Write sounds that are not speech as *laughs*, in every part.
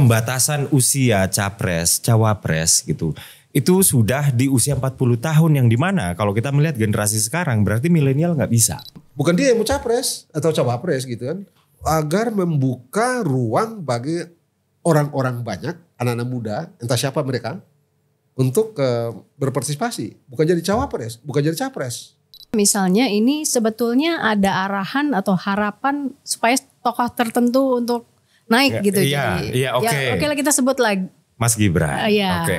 pembatasan usia capres, cawapres gitu. Itu sudah di usia 40 tahun yang di mana kalau kita melihat generasi sekarang berarti milenial nggak bisa. Bukan dia yang mau capres atau cawapres gitu kan. Agar membuka ruang bagi orang-orang banyak, anak-anak muda, entah siapa mereka, untuk uh, berpartisipasi. Bukan jadi cawapres, bukan jadi capres. Misalnya ini sebetulnya ada arahan atau harapan supaya tokoh tertentu untuk naik Ya, gitu. iya, jadi, iya, oke. Ya, oke lah kita sebut lagi. Mas Gibran. Ah, iya. Oke.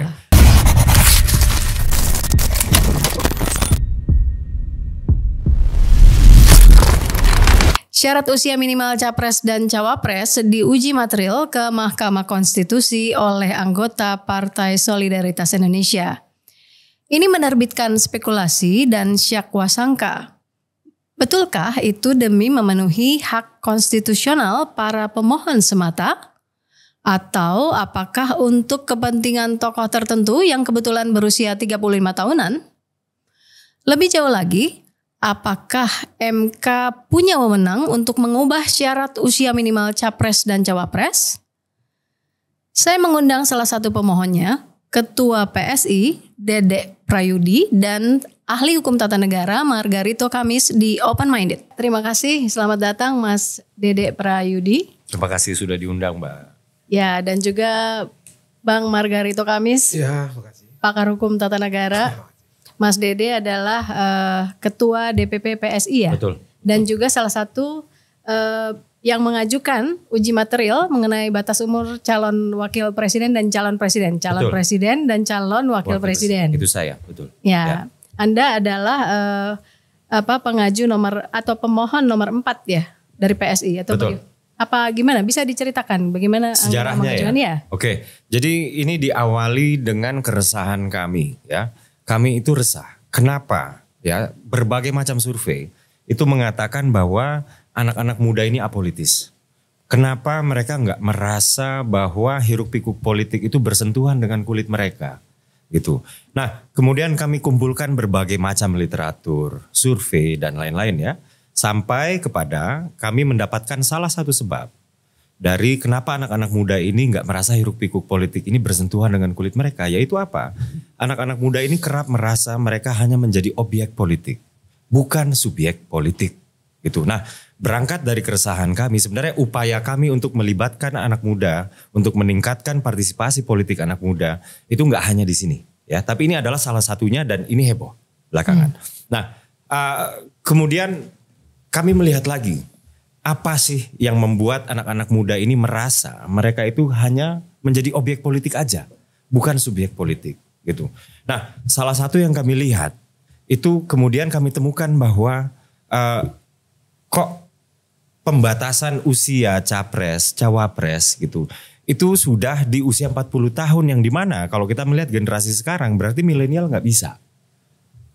Syarat usia minimal capres dan cawapres diuji material ke Mahkamah Konstitusi oleh anggota Partai Solidaritas Indonesia. Ini menerbitkan spekulasi dan syakwa sangka. Betulkah itu demi memenuhi hak konstitusional para pemohon semata? Atau apakah untuk kepentingan tokoh tertentu yang kebetulan berusia 35 tahunan? Lebih jauh lagi, apakah MK punya wewenang untuk mengubah syarat usia minimal capres dan cawapres? Saya mengundang salah satu pemohonnya, Ketua PSI, Dedek Prayudi, dan ahli hukum tata negara Margarito Kamis di Open Minded. Terima kasih, selamat datang Mas Dedek Prayudi. Terima kasih sudah diundang, Mbak. Ya, dan juga Bang Margarito Kamis, Ya, makasih. pakar hukum tata negara. Mas Dede adalah eh, ketua DPP PSI ya. Betul. Dan juga salah satu eh, yang mengajukan uji material mengenai batas umur calon wakil presiden dan calon presiden, calon Betul. presiden dan calon wakil, Wakil presiden. Itu saya, betul. Ya. Anda adalah eh, apa pengaju nomor atau pemohon nomor 4 ya dari PSI atau Betul. apa gimana bisa diceritakan bagaimana Anda Sejarahnya ya. mengajukannya? Oke, jadi ini diawali dengan keresahan kami ya. Kami itu resah. Kenapa? Ya, berbagai macam survei itu mengatakan bahwa anak-anak muda ini apolitis. Kenapa mereka nggak merasa bahwa hiruk pikuk politik itu bersentuhan dengan kulit mereka? Gitu. Nah, kemudian kami kumpulkan berbagai macam literatur, survei dan lain-lain ya, sampai kepada kami mendapatkan salah satu sebab dari kenapa anak-anak muda ini nggak merasa hiruk pikuk politik ini bersentuhan dengan kulit mereka, yaitu apa? Anak-anak muda ini kerap merasa mereka hanya menjadi objek politik, bukan subjek politik. Gitu. Nah, berangkat dari keresahan kami, sebenarnya upaya kami untuk melibatkan anak muda, untuk meningkatkan partisipasi politik anak muda, itu nggak hanya di sini, ya. Tapi ini adalah salah satunya dan ini heboh belakangan. Nah, uh, kemudian kami melihat lagi apa sih yang membuat anak-anak muda ini merasa mereka itu hanya menjadi objek politik aja, bukan subjek politik gitu. Nah, salah satu yang kami lihat itu kemudian kami temukan bahwa eh, kok pembatasan usia capres, cawapres gitu. Itu sudah di usia 40 tahun yang di mana kalau kita melihat generasi sekarang berarti milenial nggak bisa.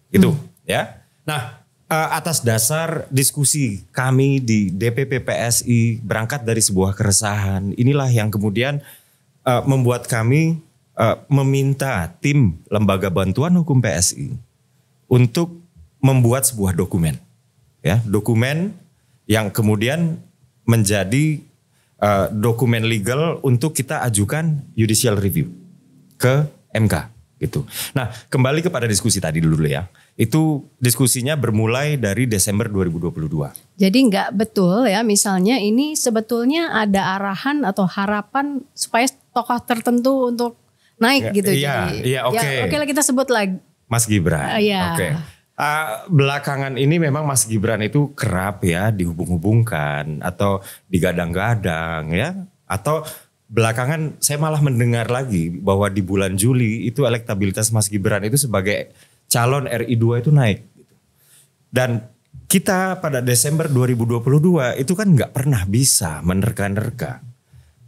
Gitu ya. Nah, eh, atas dasar diskusi kami di DPP PSI berangkat dari sebuah keresahan, inilah yang kemudian eh, membuat kami eh, meminta tim lembaga bantuan hukum PSI untuk membuat sebuah dokumen. Ya, dokumen yang kemudian menjadi eh, dokumen legal untuk kita ajukan judicial review ke MK gitu. Nah, kembali kepada diskusi tadi dulu ya. Itu diskusinya bermulai dari Desember 2022. Jadi nggak betul ya misalnya ini sebetulnya ada arahan atau harapan supaya tokoh tertentu untuk naik Ya, gitu. iya, Jadi, iya, oke. Ya, oke lah kita sebut lagi. Mas Gibran. Iya. Oke. Ah, belakangan ini memang Mas Gibran itu kerap ya dihubung-hubungkan atau digadang-gadang ya atau belakangan saya malah mendengar lagi bahwa di bulan Juli itu elektabilitas Mas Gibran itu sebagai calon RI2 itu naik gitu. Dan kita pada Desember 2022 itu kan nggak pernah bisa menerka-nerka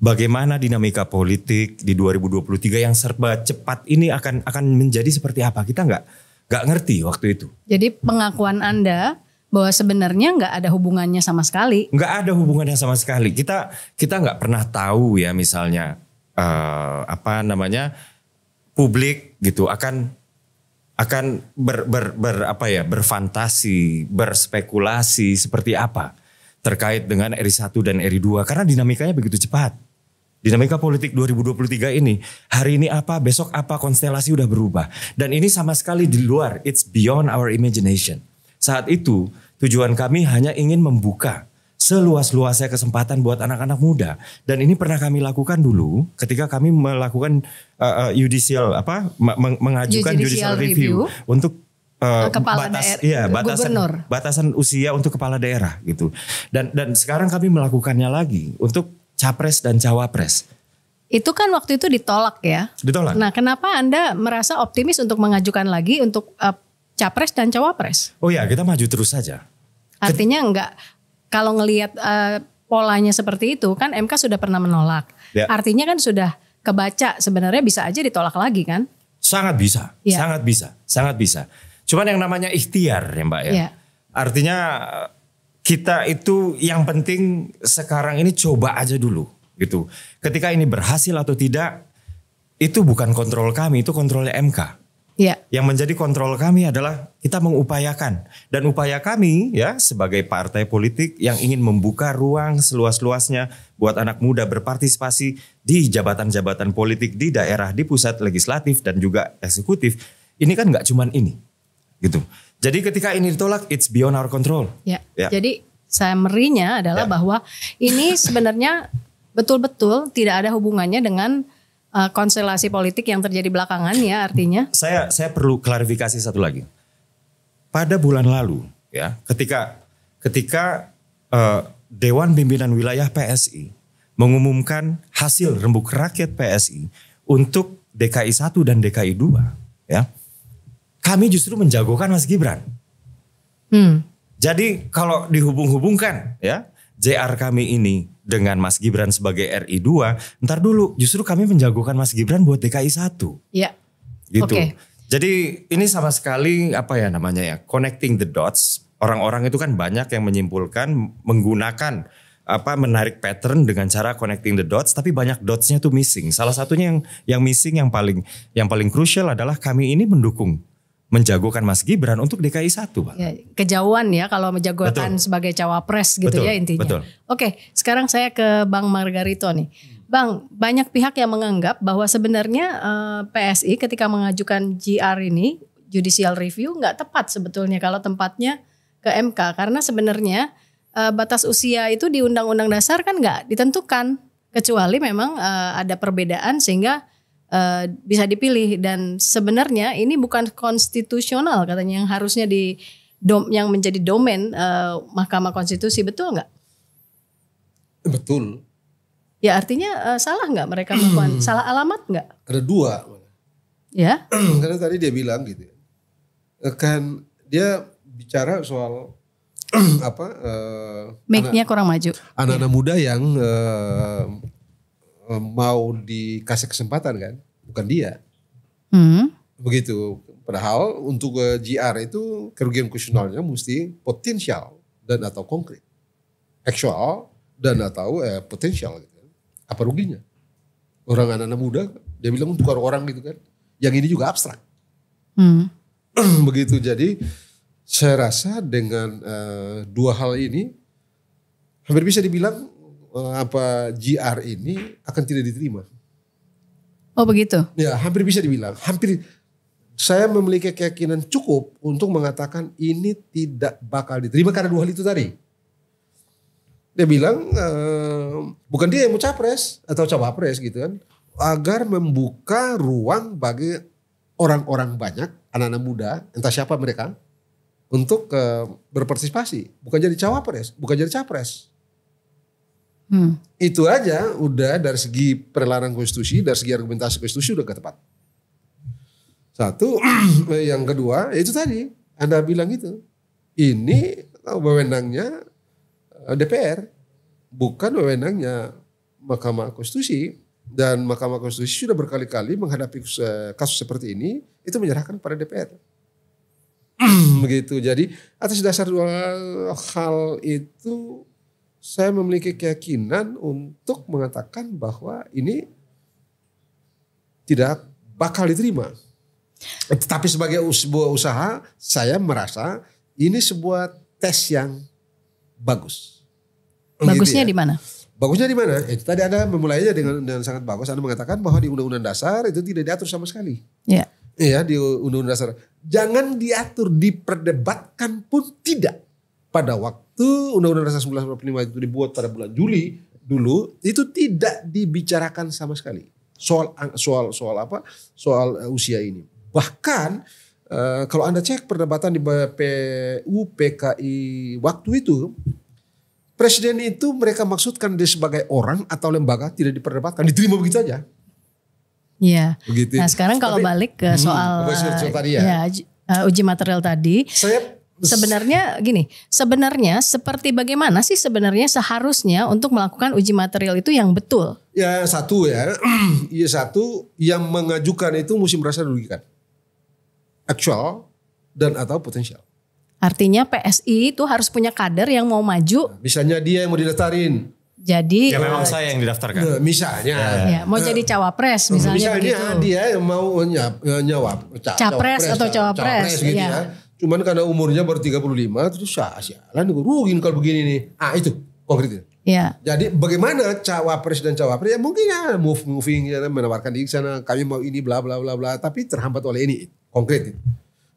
bagaimana dinamika politik di 2023 yang serba cepat ini akan akan menjadi seperti apa kita nggak nggak ngerti waktu itu. Jadi pengakuan Anda bahwa sebenarnya nggak ada hubungannya sama sekali. nggak ada hubungannya sama sekali. Kita kita nggak pernah tahu ya misalnya eh, apa namanya publik gitu akan akan ber, ber, ber- apa ya berfantasi berspekulasi seperti apa terkait dengan RI 1 dan RI 2 karena dinamikanya begitu cepat Dinamika politik 2023 ini, hari ini apa, besok apa, konstelasi udah berubah. Dan ini sama sekali di luar, it's beyond our imagination. Saat itu, tujuan kami hanya ingin membuka seluas-luasnya kesempatan buat anak-anak muda. Dan ini pernah kami lakukan dulu ketika kami melakukan uh, uh, judicial apa meng- mengajukan Judicial judicial review, review. untuk uh, Kepala batas iya batasan gubernur. batasan usia untuk kepala daerah gitu. Dan dan sekarang kami melakukannya lagi untuk capres dan cawapres. Itu kan waktu itu ditolak ya. Ditolak. Nah, kenapa Anda merasa optimis untuk mengajukan lagi untuk eh, capres dan cawapres? Oh ya, kita maju terus saja. Artinya enggak kalau ngelihat eh, polanya seperti itu kan MK sudah pernah menolak. Ya. Artinya kan sudah kebaca sebenarnya bisa aja ditolak lagi kan? Sangat bisa, Iya. sangat bisa, sangat bisa. Cuman yang namanya ikhtiar ya Mbak ya. Iya. Artinya kita itu yang penting sekarang ini coba aja dulu gitu. Ketika ini berhasil atau tidak itu bukan kontrol kami, itu kontrolnya MK. Iya. Yang menjadi kontrol kami adalah kita mengupayakan dan upaya kami ya sebagai partai politik yang ingin membuka ruang seluas-luasnya buat anak muda berpartisipasi di jabatan-jabatan politik di daerah, di pusat legislatif dan juga eksekutif. Ini kan nggak cuman ini, gitu. Jadi ketika ini ditolak, it's beyond our control. Ya. Ya. Jadi summary-nya adalah Ya. bahwa ini *laughs* sebenarnya betul-betul tidak ada hubungannya dengan uh, konstelasi politik yang terjadi belakangan ya artinya. Saya saya perlu klarifikasi satu lagi. Pada bulan lalu, ya, ketika ketika eh, Dewan Pimpinan Wilayah PSI mengumumkan hasil rembuk rakyat PSI untuk DKI 1 dan DKI 2, ya. Kami justru menjagokan Mas Gibran. Hmm. Jadi kalau dihubung-hubungkan ya JR kami ini dengan Mas Gibran sebagai RI 2, ntar dulu justru kami menjagokan Mas Gibran buat DKI 1 Ya. gitu. Oke. Jadi ini sama sekali apa ya namanya ya connecting the dots. Orang-orang itu kan banyak yang menyimpulkan menggunakan apa menarik pattern dengan cara connecting the dots, tapi banyak dotsnya tuh missing. Salah satunya yang yang missing yang paling yang paling krusial adalah kami ini mendukung menjagokan Mas Gibran untuk DKI 1, Pak. Ya, kejauhan ya kalau menjagokan Betul. sebagai cawapres gitu Betul, ya intinya. betul. Oke, sekarang saya ke Bang Margarito nih. Bang, banyak pihak yang menganggap bahwa sebenarnya eh, PSI ketika mengajukan GR ini judicial review nggak tepat sebetulnya kalau tempatnya ke MK karena sebenarnya eh, batas usia itu di Undang-Undang Dasar kan nggak ditentukan kecuali memang eh, ada perbedaan sehingga eh, bisa dipilih dan sebenarnya ini bukan konstitusional katanya yang harusnya di dom, yang menjadi domain eh, Mahkamah Konstitusi betul nggak? Betul. Ya artinya eh, salah nggak mereka melakukan salah alamat nggak? Ada dua. Ya, *clears throat* Karena tadi dia bilang gitu ya. Kan dia bicara soal *clears throat* apa eh, make-nya kurang maju. anak-anak muda yang eh, mau dikasih kesempatan kan, bukan dia. Hmm. Begitu. Padahal untuk eh, GR itu kerugian konstitusionalnya mesti potensial dan atau konkret. Actual dan atau eh, potensial gitu. Apa ruginya? Orang anak-anak muda dia bilang untuk orang-orang gitu kan. Yang ini juga abstrak. Hmm. *clears throat* Begitu jadi saya rasa dengan eh, dua hal ini hampir bisa dibilang eh, apa GR ini akan tidak diterima. Oh begitu. Ya, hampir bisa dibilang. Hampir saya memiliki keyakinan cukup untuk mengatakan ini tidak bakal diterima karena dua hal itu tadi. Dia bilang eh, bukan dia yang mau capres atau cawapres gitu kan, agar membuka ruang bagi orang-orang banyak, anak-anak muda, entah siapa mereka, untuk eh, berpartisipasi, bukan jadi cawapres, bukan jadi capres. Hmm. Itu aja udah dari segi perlawanan konstitusi, dari segi argumentasi konstitusi udah gak tepat. Satu, *clears throat* yang kedua itu tadi Anda bilang itu. Ini wewenangnya eh, DPR, bukan wewenangnya Mahkamah Konstitusi. Dan Mahkamah Konstitusi sudah berkali-kali menghadapi eh, kasus seperti ini, itu menyerahkan pada DPR. *clears throat* Begitu. Jadi atas dasar dua hal itu saya memiliki keyakinan untuk mengatakan bahwa ini tidak bakal diterima. Tetapi sebagai sebuah usaha, saya merasa ini sebuah tes yang bagus. Bagusnya Gitu di mana? ya. Bagusnya di mana? Itu tadi Anda memulainya dengan, dengan sangat bagus. Anda mengatakan bahwa di Undang-Undang Dasar itu tidak diatur sama sekali. Ya. Iya di Undang-Undang Dasar. Jangan diatur, diperdebatkan pun tidak. Pada waktu Undang-Undang Dasar 1945 itu dibuat pada bulan Juli dulu, itu tidak dibicarakan sama sekali soal soal soal apa? Soal uh, usia ini. Bahkan uh, kalau anda cek perdebatan di PU PKI waktu itu, presiden itu mereka maksudkan dia sebagai orang atau lembaga tidak diperdebatkan, diterima begitu aja. Iya. Begitu. Nah sekarang kalau Tapi- balik ke Hmm, soal, soal tadi ya. ya, uji- uji material tadi, Saya sebenarnya gini, sebenarnya seperti bagaimana sih sebenarnya seharusnya untuk melakukan uji material itu yang betul? Ya satu ya, iya *clears throat* satu yang mengajukan itu mesti merasa dirugikan, actual dan atau potensial. Artinya PSI itu harus punya kader yang mau maju, Misalnya dia yang mau didaftarin, jadi Ya memang saya yang didaftarkan. nah, misalnya, ya, mau jadi cawapres misalnya, begitu. dia yang mau nyap, nyawap, ca- Capres atau cawapres, gitu iya. ya. Cuman karena umurnya baru 35 terus ah, sialan gue rugi kalau begini nih. Ah itu konkretnya. Ya, Jadi bagaimana cawapres dan cawapres ya mungkin ya move moving ya, menawarkan di sana kami mau ini bla bla bla bla tapi terhambat oleh ini konkret. itu.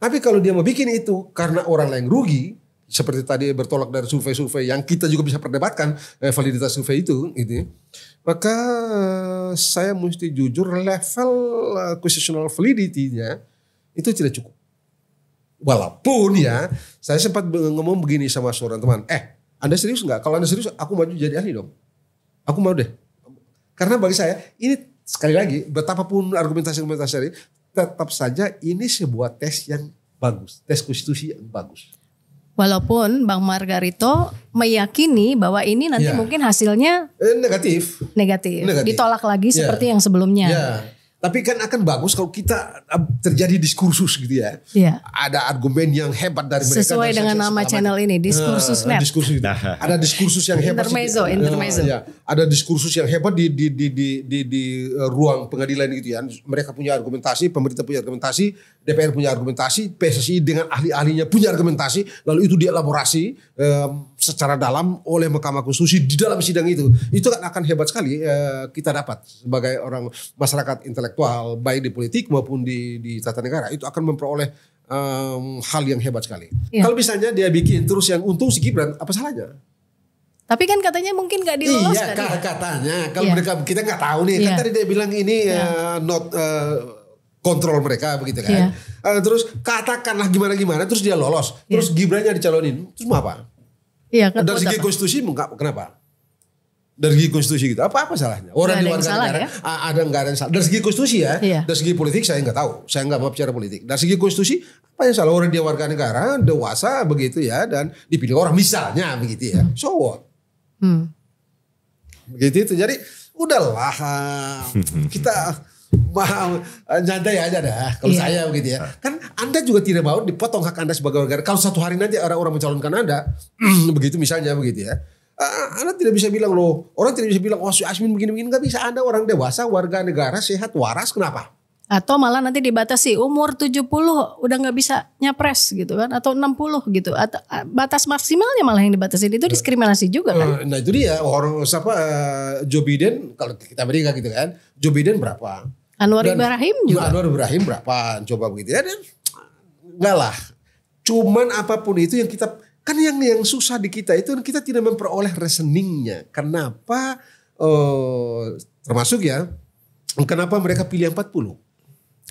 Tapi kalau dia mau bikin itu karena orang lain rugi seperti tadi bertolak dari survei-survei yang kita juga bisa perdebatkan eh, validitas survei itu gitu ya. Maka eh, saya mesti jujur level eh, constitutional validity-nya itu tidak cukup. Walaupun ya, saya sempat ngomong begini sama seorang teman, eh Anda serius nggak? Kalau Anda serius, aku maju jadi ahli dong. Aku mau deh. Karena bagi saya, ini sekali lagi, betapapun argumentasi-argumentasi tadi, tetap saja ini sebuah tes yang bagus. Tes konstitusi yang bagus. walaupun Bang Margarito meyakini bahwa ini nanti Ya. mungkin hasilnya Eh, negatif. negatif, Negatif. ditolak lagi Ya. seperti yang sebelumnya. Ya. Tapi kan akan bagus kalau kita uh, terjadi diskursus gitu ya. Iya. Ada argumen yang hebat dari mereka. Sesuai dengan nama channel ini, Diskursus Nah, Net. diskursus itu. Ada diskursus yang hebat. Intermezzo, sedikit. intermezzo. Eh, ya. Ada diskursus yang hebat di di di di di, di, uh, ruang pengadilan gitu ya. Mereka punya argumentasi, pemerintah punya argumentasi, DPR punya argumentasi, PSSI dengan ahli-ahlinya punya argumentasi, lalu itu dielaborasi em, secara dalam oleh Mahkamah Konstitusi di dalam sidang itu. Itu kan akan hebat sekali eh, kita dapat sebagai orang masyarakat intelektual baik di politik maupun di di tata negara itu akan memperoleh em, hal yang hebat sekali. Iya. Kalau misalnya dia bikin terus yang untung si Gibran, apa salahnya? Tapi kan katanya mungkin gak diloloskan. Iya, ka- katanya kalau Iya. mereka kita nggak tahu nih. Kan Iya. tadi dia bilang ini eh, not eh, kontrol mereka begitu kan. Eh, terus katakanlah gimana gimana terus dia lolos. Terus Gibrannya dicalonin. Terus mau apa? Iya, kan Dari segi apa? konstitusi enggak kenapa? Dari segi konstitusi gitu. Apa apa salahnya? Orang Nggak di warga negara ya? ah, ada enggak ada yang salah. Dari segi konstitusi ya. Iya. Dari segi politik saya nggak tahu. Saya nggak mau bicara politik. Dari segi konstitusi apa yang salah orang dia warga negara dewasa begitu ya dan dipilih orang misalnya begitu ya. So what? Hmm. Begitu itu. Jadi udahlah ah, *laughs* kita *laughs* mau nyantai aja dah kalau Iya. saya begitu ya. Kan Anda juga tidak mau dipotong hak Anda sebagai warga negara. Kalau satu hari nanti orang-orang mencalonkan Anda *clears throat* begitu misalnya begitu ya. ah, Anda tidak bisa bilang loh, orang tidak bisa bilang oh si Asmin begini-begini nggak bisa. Anda orang dewasa, warga negara, sehat, waras, kenapa? Atau malah nanti dibatasi umur 70 udah nggak bisa nyapres gitu kan atau 60 gitu atau ah, batas maksimalnya malah yang dibatasi itu diskriminasi juga kan. Eh, Nah itu dia orang siapa eh, Joe Biden kalau kita Amerika gitu kan, Joe Biden berapa? Anwar Ibrahim juga. Anwar Ibrahim berapa? Coba begitu ya. Dan, enggak lah. Cuman apa pun itu yang kita kan yang yang susah di kita itu kita tidak memperoleh reasoningnya. Kenapa? eh, termasuk ya. Kenapa mereka pilih 40?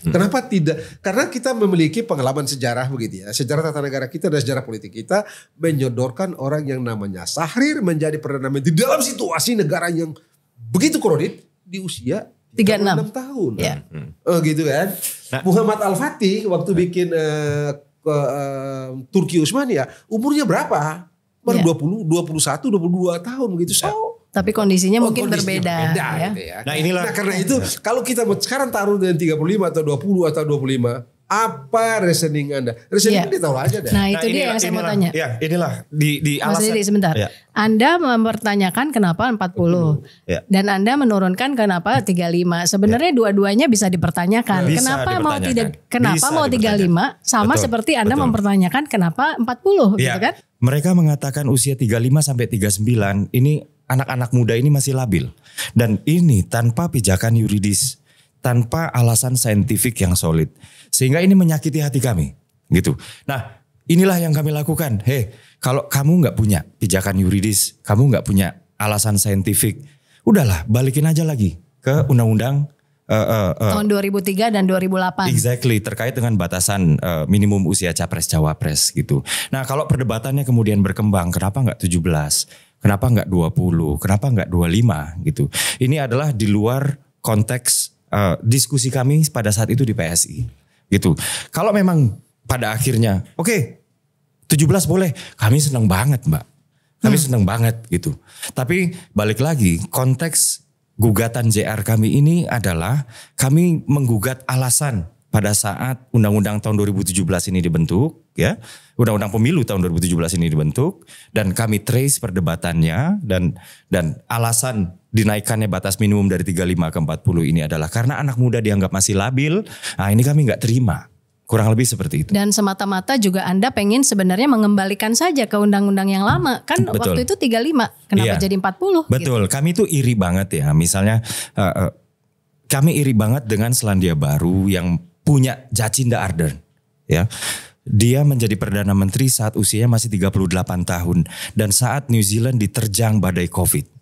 Kenapa tidak? Karena kita memiliki pengalaman sejarah begitu ya. Sejarah tata negara kita dan sejarah politik kita menyodorkan orang yang namanya Sahrir menjadi perdana menteri dalam situasi negara yang begitu kredit di usia 36 tahun. Ya. Oh gitu kan. Nah. Muhammad Al-Fatih waktu bikin eh, ke eh, Turki Utsmania umurnya berapa? Baru Ya. 20, 21, 22 tahun gitu. So, Tapi kondisinya Oh, mungkin kondisinya berbeda, berbeda ya. gitu ya. Nah, inilah- Nah, karena *laughs* itu kalau kita sekarang taruh dengan 35 atau 20 atau 25, apa reasoning Anda? Reasoning Iya. Anda tahu aja dah. Nah itu dia inilah- yang saya mau tanya. Ya, inilah di di Mas alasan. Didi sebentar. Ya. Anda mempertanyakan kenapa 40 Ya. dan Anda menurunkan kenapa 35. Sebenarnya dua-duanya bisa dipertanyakan. Bisa kenapa mau tidak kenapa Bisa mau 35 sama Betul, seperti Anda betul. mempertanyakan kenapa 40 gitu Ya, kan? Mereka mengatakan usia 35 sampai 39 ini anak-anak muda ini masih labil. Dan ini tanpa pijakan yuridis, tanpa alasan saintifik yang solid. Sehingga ini menyakiti hati kami, gitu. Nah, inilah yang kami lakukan. Hei, kalau kamu nggak punya pijakan yuridis, kamu nggak punya alasan saintifik, udahlah balikin aja lagi ke undang-undang uh, uh, uh, Tahun 2003 dan 2008. Exactly terkait dengan batasan uh, minimum usia capres cawapres gitu. Nah kalau perdebatannya kemudian berkembang, kenapa nggak 17? Kenapa nggak 20? Kenapa nggak 25 gitu? Ini adalah di luar konteks uh, diskusi kami pada saat itu di PSI gitu. Kalau memang pada akhirnya, oke, okay, 17 boleh, kami senang banget mbak. Kami hmm. senang banget gitu. Tapi balik lagi konteks gugatan JR kami ini adalah kami menggugat alasan pada saat Undang-Undang tahun 2017 ini dibentuk, ya, Undang-Undang Pemilu tahun 2017 ini dibentuk, dan kami trace perdebatannya dan dan alasan dinaikannya batas minimum dari 35 ke 40 ini adalah karena anak muda dianggap masih labil. Nah ini kami nggak terima. Kurang lebih seperti itu. Dan semata-mata juga Anda pengen sebenarnya mengembalikan saja ke undang-undang yang lama. Kan Betul. waktu itu 35, kenapa iya. jadi 40? Betul, gitu. kami itu iri banget ya. Misalnya uh, uh, kami iri banget dengan Selandia Baru yang punya Jacinda Ardern. Ya. Dia menjadi Perdana Menteri saat usianya masih 38 tahun. Dan saat New Zealand diterjang badai Covid.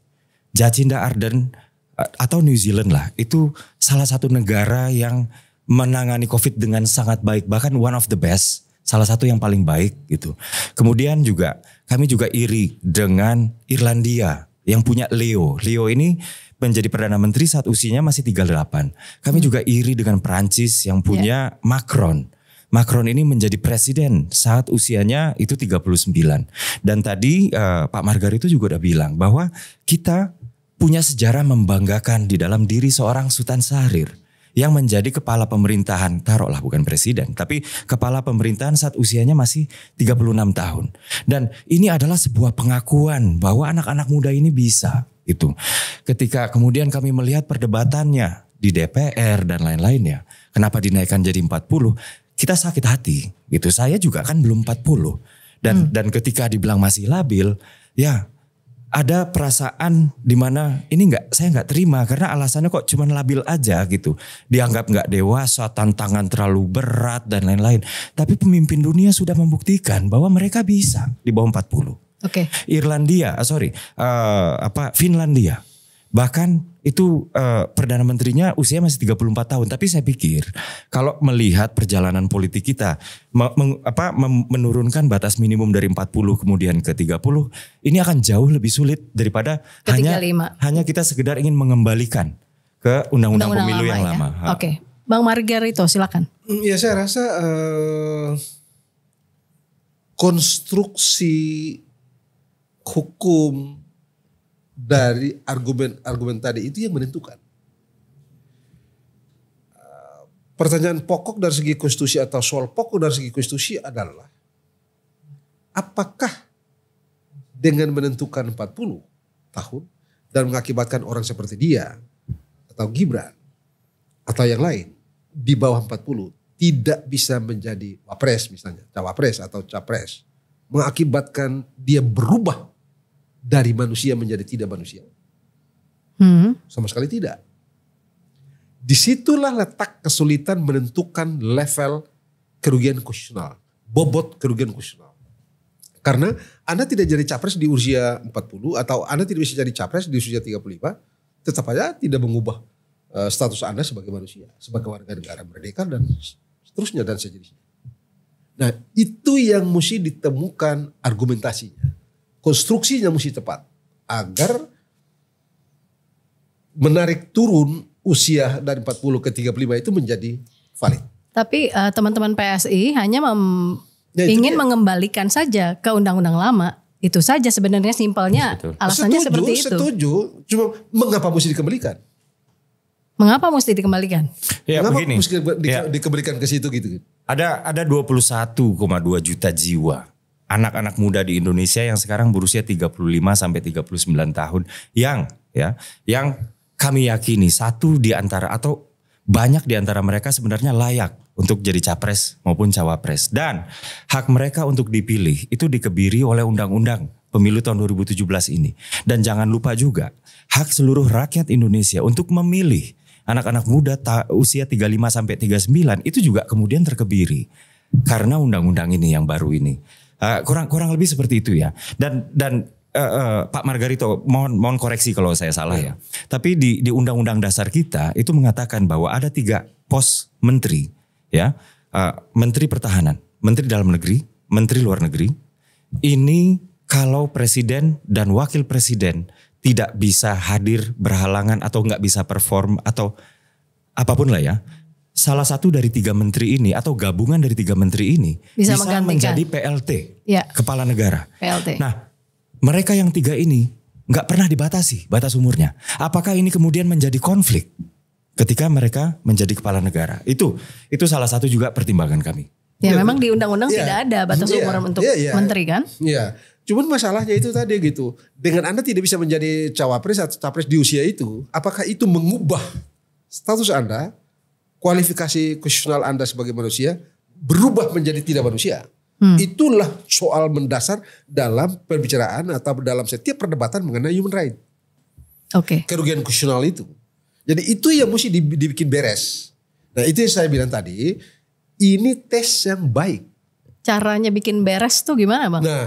Jacinda Ardern uh, atau New Zealand lah, itu salah satu negara yang menangani COVID dengan sangat baik, bahkan one of the best, salah satu yang paling baik gitu. Kemudian juga kami juga iri dengan Irlandia yang punya Leo. Leo ini menjadi perdana menteri saat usianya masih 38. Kami hmm. juga iri dengan Prancis yang punya yeah. Macron. Macron ini menjadi presiden saat usianya itu 39. Dan tadi uh, Pak Margar itu juga udah bilang bahwa kita punya sejarah membanggakan di dalam diri seorang Sultan Syahrir yang menjadi kepala pemerintahan, taruhlah bukan presiden, tapi kepala pemerintahan saat usianya masih 36 tahun. Dan ini adalah sebuah pengakuan bahwa anak-anak muda ini bisa itu. Ketika kemudian kami melihat perdebatannya di DPR dan lain-lainnya, kenapa dinaikkan jadi 40? Kita sakit hati gitu. Saya juga kan belum 40. Dan hmm. dan ketika dibilang masih labil, ya ada perasaan di mana ini nggak saya nggak terima karena alasannya kok cuma labil aja gitu dianggap nggak dewasa tantangan terlalu berat dan lain-lain tapi pemimpin dunia sudah membuktikan bahwa mereka bisa di bawah 40 Oke. Okay. Irlandia, uh, sorry, uh, apa Finlandia Bahkan itu uh, perdana menterinya usia masih 34 tahun. Tapi saya pikir kalau melihat perjalanan politik kita me, meng, apa, menurunkan batas minimum dari 40 kemudian ke 30 ini akan jauh lebih sulit daripada ke hanya 35. hanya kita sekedar ingin mengembalikan ke undang-undang pemilu lama yang ya? lama. Oke. Okay. Bang Margarito silakan. Mm, ya saya rasa uh, konstruksi hukum dari argumen-argumen tadi itu yang menentukan. Pertanyaan pokok dari segi konstitusi atau soal pokok dari segi konstitusi adalah apakah dengan menentukan 40 tahun dan mengakibatkan orang seperti dia atau Gibran atau yang lain di bawah 40 tidak bisa menjadi wapres misalnya, cawapres atau capres mengakibatkan dia berubah dari manusia menjadi tidak manusia? Hmm. Sama sekali tidak. Di situlah letak kesulitan menentukan level kerugian konstitusional, bobot kerugian konstitusional. Karena Anda tidak jadi capres di usia 40 atau Anda tidak bisa jadi capres di usia 35, tetap aja tidak mengubah uh, status Anda sebagai manusia, sebagai warga negara merdeka dan seterusnya dan sejenisnya. Nah itu yang mesti ditemukan argumentasinya konstruksinya mesti tepat agar menarik turun usia dari 40 ke 35 itu menjadi valid. Tapi uh, teman-teman PSI hanya mem ya, ingin dia. mengembalikan saja ke undang-undang lama. Itu saja sebenarnya simpelnya Betul. alasannya setuju, seperti itu. Setuju, cuma mengapa mesti dikembalikan? Mengapa mesti dikembalikan? Ya, mengapa begini. mesti di, ya. dikembalikan ke situ gitu? Ada ada 21,2 juta jiwa anak-anak muda di Indonesia yang sekarang berusia 35 sampai 39 tahun yang ya yang kami yakini satu di antara atau banyak di antara mereka sebenarnya layak untuk jadi capres maupun cawapres dan hak mereka untuk dipilih itu dikebiri oleh undang-undang pemilu tahun 2017 ini. Dan jangan lupa juga hak seluruh rakyat Indonesia untuk memilih anak-anak muda usia 35 sampai 39 itu juga kemudian terkebiri karena undang-undang ini yang baru ini. Uh, kurang kurang lebih seperti itu ya. Dan dan uh, uh, Pak Margarito mohon mohon koreksi kalau saya salah ya. Tapi di di undang-undang dasar kita itu mengatakan bahwa ada tiga pos menteri ya. Uh, menteri Pertahanan, Menteri Dalam Negeri, Menteri Luar Negeri. Ini kalau presiden dan wakil presiden tidak bisa hadir berhalangan atau nggak bisa perform atau apa pun lah ya. Salah satu dari tiga menteri ini atau gabungan dari tiga menteri ini Bisa bisa, menjadi PLT, Ya. kepala negara. PLT. Nah, mereka yang tiga ini nggak pernah dibatasi batas umurnya. Apakah ini kemudian menjadi konflik ketika mereka menjadi kepala negara? Itu itu salah satu juga pertimbangan kami. ya memang di undang-undang Iya. tidak ada batas umur untuk Iya, iya. menteri kan? Iya. Cuman masalahnya itu tadi gitu. Dengan Anda tidak bisa menjadi cawapres atau capres di usia itu, apakah itu mengubah status Anda, kualifikasi konstitusional Anda sebagai manusia berubah menjadi tidak manusia? Itulah soal mendasar dalam pembicaraan atau dalam setiap perdebatan mengenai human right. Oke. Kerugian konstitusional itu. Jadi itu yang mesti dib- dibikin beres. Nah itu yang saya bilang tadi, ini tes yang baik. Caranya bikin beres tuh gimana bang? Nah,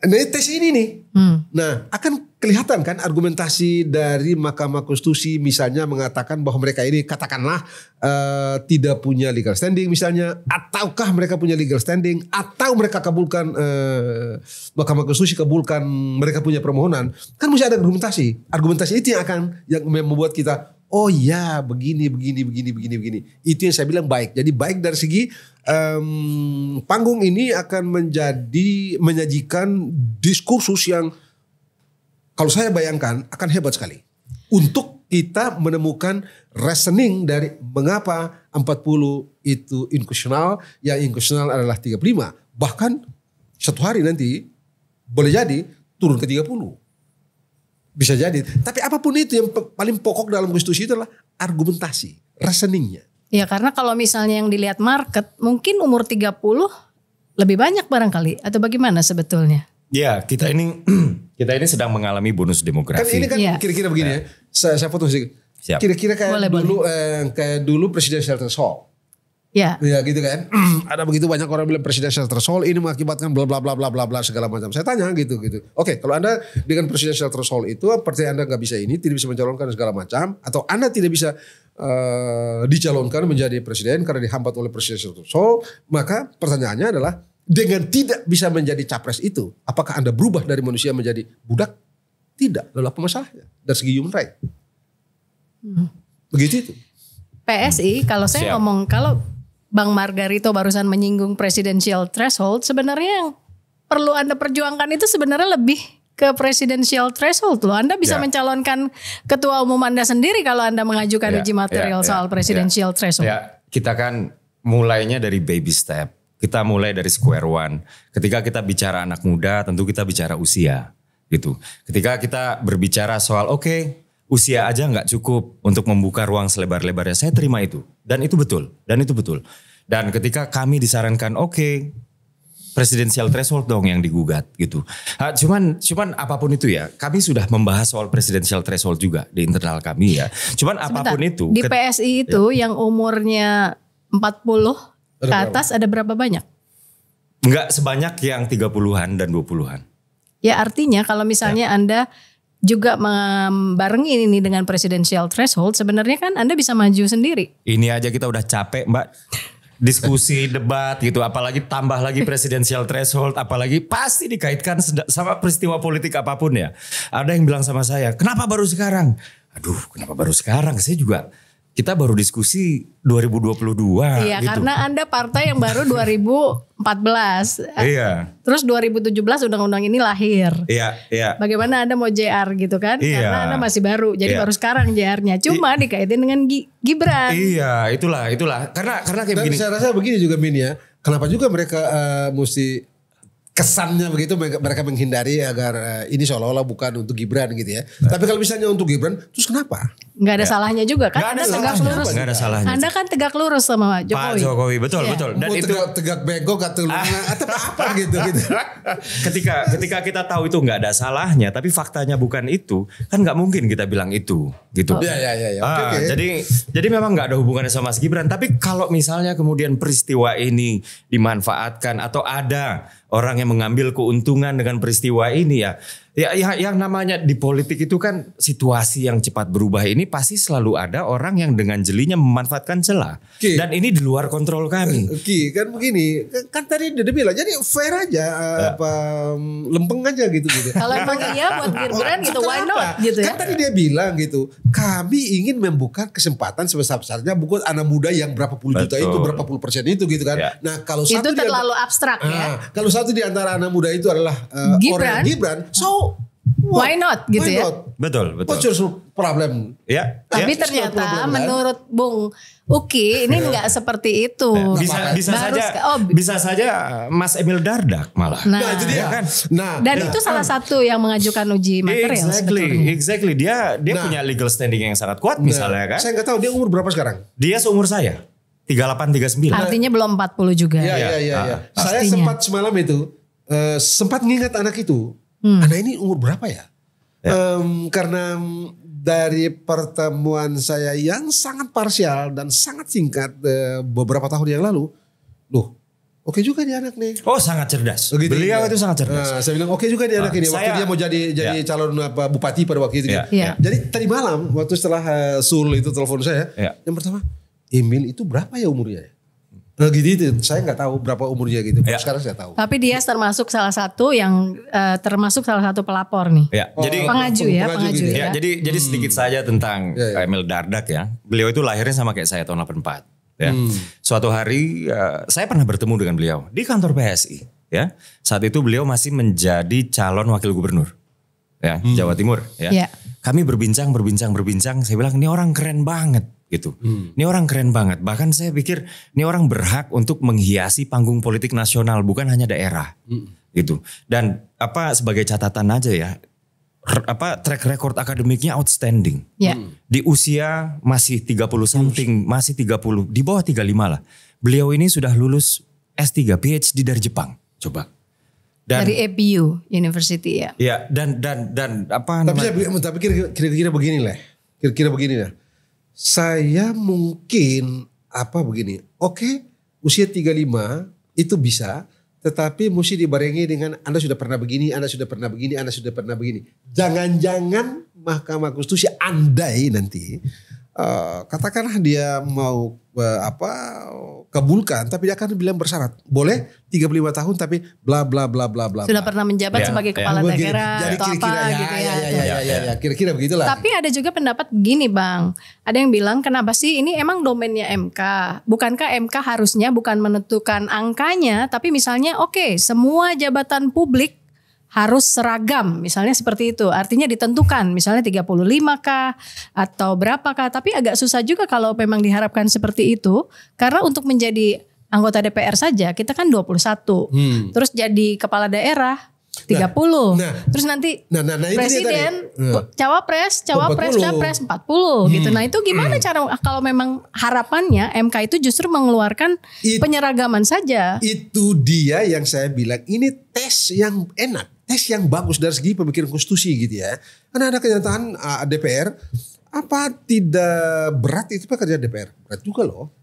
nah tes ini nih. Hmm. Nah, akan kelihatan kan argumentasi dari Mahkamah Konstitusi misalnya mengatakan bahwa mereka ini katakanlah eh, tidak punya legal standing misalnya ataukah mereka punya legal standing atau mereka kabulkan eh, Mahkamah Konstitusi kabulkan mereka punya permohonan kan mesti ada argumentasi argumentasi itu yang akan yang membuat kita oh ya begini begini begini begini begini. Itu yang saya bilang baik. Jadi baik dari segi em, panggung ini akan menjadi menyajikan diskursus yang kalau saya bayangkan akan hebat sekali. Untuk kita menemukan reasoning dari mengapa 40 itu inkonstitusional yang inkonstitusional adalah 35 bahkan satu hari nanti boleh jadi turun ke 30 bisa jadi. Tapi apa pun itu yang paling pokok dalam konstitusi itu adalah argumentasi reasoningnya. Ya karena kalau misalnya yang dilihat market mungkin umur 30 lebih banyak barangkali atau bagaimana sebetulnya? Ya, kita ini *clears throat* kita ini sedang mengalami bonus kan demografi. ini kan Iya. kira-kira begini ya. Saya, saya foto sedikit. Kira-kira kayak Boleh, dulu eh, kayak dulu presiden shelter Hall Ya. Ya gitu kan. *clears throat* Ada begitu banyak orang bilang presidential threshold ini mengakibatkan bla bla bla bla bla bla segala macam. Saya tanya gitu gitu. Oke, kalau Anda dengan presidential threshold itu partai Anda nggak bisa ini, tidak bisa mencalonkan segala macam atau Anda tidak bisa eh, dicalonkan menjadi presiden karena dihambat oleh presidential threshold, maka pertanyaannya adalah dengan tidak bisa menjadi capres itu, apakah Anda berubah dari manusia menjadi budak? Tidak. Lalu apa masalahnya? Dari segi human right. Begitu itu. PSI kalau saya Siap. ngomong kalau Bang Margarito barusan menyinggung presidential threshold sebenarnya yang perlu Anda perjuangkan itu sebenarnya lebih ke presidential threshold loh. Anda bisa Ya. mencalonkan ketua umum Anda sendiri kalau Anda mengajukan Ya, uji material ya, soal ya, presidential threshold. Ya, kita kan mulainya dari baby step. Kita mulai dari square one. Ketika kita bicara anak muda, tentu kita bicara usia, gitu. Ketika kita berbicara soal oke, usia aja nggak cukup untuk membuka ruang selebar-lebarnya. Saya terima itu, dan itu betul, dan itu betul. Dan ketika kami disarankan oke, presidensial threshold dong yang digugat gitu. Ah, cuman cuman apa pun itu ya, kami sudah membahas soal presidensial threshold juga di internal kami ya. Cuman Sebentar, apa pun itu di PSI itu yang umurnya 40 ke atas ada berapa banyak? Nggak sebanyak yang 30-an dan 20-an. Ya artinya kalau misalnya Ya. Anda juga membarengi ini dengan presidential threshold sebenarnya kan Anda bisa maju sendiri. Ini aja kita udah capek mbak. Diskusi, debat gitu. Apalagi tambah lagi presidensial threshold. Apalagi pasti dikaitkan sama peristiwa politik apa pun ya. Ada yang bilang sama saya, kenapa baru sekarang? Aduh kenapa baru sekarang? Saya juga, kita baru diskusi 2022 Iya gitu. karena Anda partai yang baru 2014. Iya, Terus 2017 undang-undang ini lahir. iya, iya. Bagaimana Anda mau JR gitu kan? Iya. Karena Anda masih baru. Jadi Iya. baru sekarang JR-nya. Cuma dikaitin dengan Gi- Gibran. Iya, itulah, itulah. Karena karena kayak Dan begini. saya rasa begini juga Min ya. Kenapa juga mereka eh, mesti kesannya begitu mereka menghindari agar eh, ini seolah-olah bukan untuk Gibran gitu ya. Tapi kalau misalnya untuk Gibran, terus kenapa? Nggak ada salahnya juga kan? Nggak ada Anda tegak salahnya. lurus. Nggak ada salahnya. Anda kan tegak lurus sama Pak Jokowi. Jokowi betul Iya. betul dan Mau itu tegak, tegak bengkok *laughs* atau atau apa gitu gitu. ketika ketika kita tahu itu nggak ada salahnya tapi faktanya bukan itu kan nggak mungkin kita bilang itu gitu. Ya ya ya ya. Oke Ah, oke. Jadi jadi memang nggak ada hubungannya sama Mas Gibran. Tapi kalau misalnya kemudian peristiwa ini dimanfaatkan atau ada orang yang mengambil keuntungan dengan peristiwa ini ya, ya, ya yang namanya di politik itu kan situasi yang cepat berubah ini pasti selalu ada orang yang dengan jelinya memanfaatkan celah. Oke. Dan ini di luar kontrol kami. Oke kan begini kan- tadi dia bilang jadi fair aja eh, apa mm, lempeng aja gitu gitu. *laughs* Kalau emang iya buat Gibran gitu, why not gitu ya? Kan tadi dia bilang gitu, kami ingin membuka kesempatan sebesar-besarnya bukan anak muda yang berapa puluh juta Betul. itu, berapa puluh persen itu gitu kan. Ya. Nah kalau Itu satu di terlalu antara- abstrak ya. Ah, kalau satu di antara anak muda itu adalah eh, Gibran. orang Gibran, so Why not gitu why ya? not? Betul betul. What's your problem? Ya. Tapi ya. ternyata problem, kan? menurut Bung Uki ini *laughs* nggak seperti itu. bisa apa-apa. bisa Baru saja oh, bi- bisa saja Mas Emil Dardak malah. Nah, Nah, itu dia. Ya kan? Nah, dan nah, itu salah satu yang mengajukan uji material Exactly, sebetulnya. exactly. Dia dia Nah. punya legal standing yang sangat kuat nah, misalnya kan. Saya nggak tahu dia umur berapa sekarang. Dia seumur saya. 38 39. Artinya belum 40 juga. Iya Iya, iya iya. Ya. Saya sempat semalam itu eh, sempat ngingat anak itu. Hmm. Anak ini umur berapa ya? Em, karena dari pertemuan saya yang sangat parsial dan sangat singkat eh, beberapa tahun yang lalu, loh, oke juga nih anak nih. Oh, sangat cerdas. Begitu, Beliau ya. itu sangat cerdas. Nah, saya bilang oke juga nih anak Ah, ini. Waktu saya- dia mau jadi jadi Ya. calon apa bupati pada waktu itu. Ya, gitu. ya. Jadi tadi malam waktu setelah eh, Sul itu telepon saya, Ya. yang pertama, Emil itu berapa ya umurnya? Nah, gitu itu. Saya nggak tahu berapa umurnya gitu. Ya. Sekarang saya tahu. Tapi dia termasuk salah satu yang eh, termasuk salah satu pelapor nih. Ya, Oh, jadi Pengaju ya, pengaju pengaju gitu ya. ya, jadi jadi sedikit saja tentang Ya, ya. Emil Dardak ya. Beliau itu lahirnya sama kayak saya tahun 84 ya. Hmm. Suatu hari eh, saya pernah bertemu dengan beliau di kantor PSI ya. Saat itu beliau masih menjadi calon wakil gubernur ya, Hmm. Jawa Timur ya. Ya. Kami berbincang, berbincang, berbincang. Saya bilang ini orang keren banget gitu. Hmm. Ini orang keren banget. Bahkan saya pikir ini orang berhak untuk menghiasi panggung politik nasional, bukan hanya daerah Hmm. gitu. Dan apa sebagai catatan aja ya, apa track record akademiknya outstanding. Ya. Di usia masih 30 something, masih 30, di bawah 35 lah. Beliau ini sudah lulus S3 PhD dari Jepang. Coba. Dan Dari APU University ya. ya dan dan dan apa Tapi namanya? saya tapi kira- kira-kira begini lah. Kira-kira begini lah. Saya mungkin apa begini. Oke, usia 35 itu bisa, tetapi mesti dibarengi dengan Anda sudah pernah begini, Anda sudah pernah begini, Anda sudah pernah begini. Jangan-jangan Mahkamah Konstitusi andai nanti eh, katakanlah dia mau eh, apa kabulkan tapi dia akan bilang bersyarat. Boleh 35 tahun tapi bla bla bla bla bla. Sudah pernah menjabat Ya, sebagai ya. kepala daerah Jadi atau apa kira-kira ya, gitu ya. ya, ya, ya, ya, ya, ya, kira-kira begitulah. Tapi ada juga pendapat gini bang, ada yang bilang kenapa sih ini emang domainnya MK, bukankah MK harusnya bukan menentukan angkanya, tapi misalnya oke semua jabatan publik harus seragam, misalnya seperti itu. Artinya ditentukan, misalnya 35 kah atau berapa kah, tapi agak susah juga kalau memang diharapkan seperti itu, karena untuk menjadi anggota DPR saja kita kan 21. Hmm. Terus jadi kepala daerah 30. nah. Terus nanti Nah, nah, nah presiden. Nah. cawapres, cawapres, 40. capres 40 gitu. Nah, itu gimana cara kalau memang harapannya MK itu justru mengeluarkan It- penyeragaman saja. Itu dia yang saya bilang ini tes yang enak, tes yang bagus dari segi pemikiran konstitusi gitu ya. Karena ada kenyataan uh, DPR apa tidak berat itu pekerjaan DPR berat juga loh.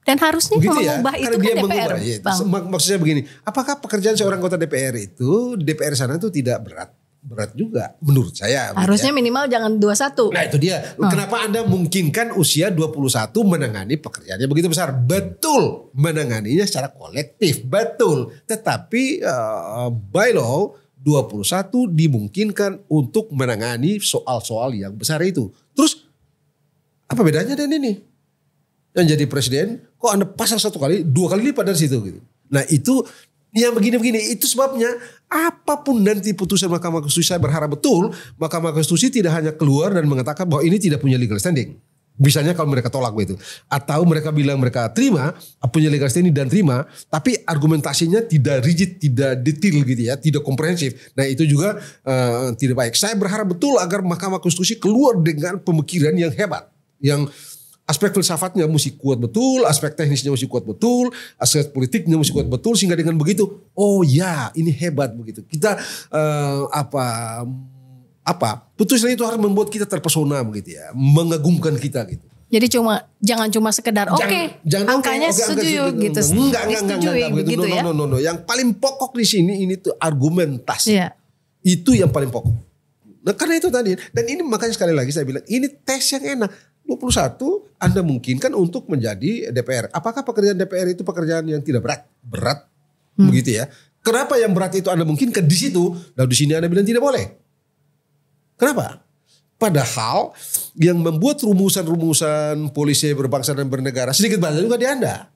Dan harusnya Begitu ya. mengubah itu kan dia DPR, mengubah. Ya, Bang. mak- maksudnya begini, apakah pekerjaan seorang anggota DPR itu DPR sana itu tidak berat? Berat juga menurut saya. gitu ya. Harusnya minimal jangan 21. Nah itu dia. Kenapa Anda mungkinkan usia 21 menangani pekerjaannya begitu besar? Betul. Menanganinya secara kolektif. Betul. Tetapi eh, by law 21 dimungkinkan untuk menangani soal-soal yang besar itu. Terus apa bedanya dengan ini? Yang jadi presiden kok Anda pasang satu kali, dua kali lipat dari situ gitu. Nah itu yang begini-begini itu sebabnya apa pun nanti putusan Mahkamah Konstitusi saya berharap betul Mahkamah Konstitusi tidak hanya keluar dan mengatakan bahwa ini tidak punya legal standing. Misalnya kalau mereka tolak begitu. Atau mereka bilang mereka terima, punya legal standing dan terima, tapi argumentasinya tidak rigid, tidak detail gitu ya, tidak komprehensif. Nah itu juga uh, tidak baik. Saya berharap betul agar Mahkamah Konstitusi keluar dengan pemikiran yang hebat. Yang aspek filsafatnya mesti kuat betul, aspek teknisnya mesti kuat betul, aspek politiknya mesti kuat betul, sehingga dengan begitu, oh ya ini hebat begitu. Kita uh, apa apa? Putusan itu harus membuat kita terpesona begitu ya. Mengagumkan kita gitu. Jadi cuma jangan cuma sekedar oke okay, jangan, angkanya okay, setuju okay, gitu. Enggak enggak enggak, enggak, enggak, begitu. no, ya. No, no, no, no. yang paling pokok di sini ini tuh argumentasi. Yeah. itu yang paling pokok. Nah karena itu tadi dan ini makanya sekali lagi saya bilang ini tes yang enak. 21 Anda mungkinkan untuk menjadi DPR. Apakah pekerjaan DPR itu pekerjaan yang tidak berat? Berat. Hmm. begitu ya. Kenapa yang berat itu Anda mungkinkan? Di situ. Dan di sini Anda bilang tidak boleh Kenapa? Padahal yang membuat rumusan-rumusan polisi berbangsa dan bernegara sedikit banyak juga di Anda.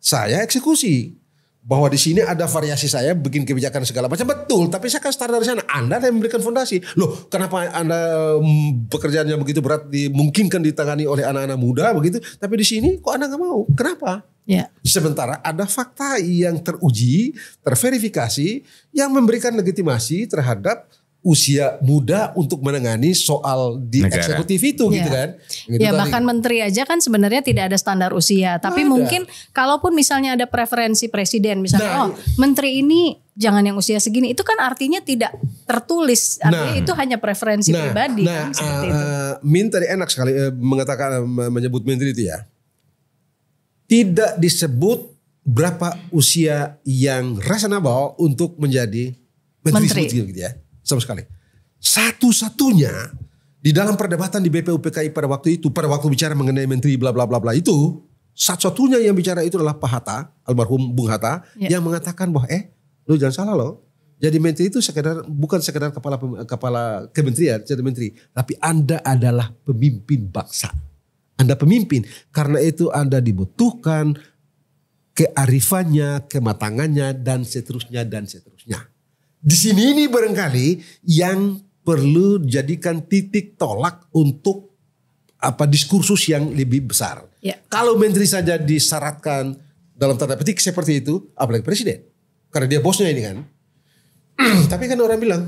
Saya eksekusi. Bahwa di sini ada variasi saya bikin kebijakan segala macam betul, tapi saya kan start dari sana. Anda yang memberikan fondasi. Loh, kenapa Anda um, pekerjaannya begitu berat dimungkinkan ditangani oleh anak-anak muda begitu, tapi di sini kok Anda nggak mau? Kenapa? Ya. Sementara ada fakta yang teruji, terverifikasi, yang memberikan legitimasi terhadap usia muda untuk menangani soal di Negara. eksekutif itu ya. gitu kan. Gitu ya bahkan menteri aja kan sebenarnya tidak ada standar usia, tapi ada. mungkin kalaupun misalnya ada preferensi presiden misalnya nah, oh menteri ini jangan yang usia segini itu kan artinya tidak tertulis artinya nah, itu hanya preferensi nah, pribadi nah, kan seperti uh, itu. Min tadi enak sekali uh, mengatakan uh, menyebut menteri itu ya. Tidak disebut berapa usia yang reasonable untuk menjadi menteri, menteri. gitu ya sama sekali. Satu-satunya di dalam perdebatan di BPUPKI pada waktu itu, pada waktu bicara mengenai menteri bla bla bla bla itu, satu-satunya yang bicara itu adalah Pak Hatta, almarhum Bung Hatta, ya. yang mengatakan bahwa eh, lu jangan salah loh. Jadi menteri itu sekedar bukan sekedar kepala kepala kementerian, jadi menteri, tapi Anda adalah pemimpin bangsa. Anda pemimpin, karena itu Anda dibutuhkan kearifannya, kematangannya dan seterusnya dan seterusnya. Di sini ini barangkali yang perlu jadikan titik tolak untuk apa diskursus yang lebih besar. Ya. Kalau menteri saja disyaratkan dalam tanda petik seperti itu, apalagi presiden. Karena dia bosnya ini kan. *clears throat* Tapi kan orang bilang,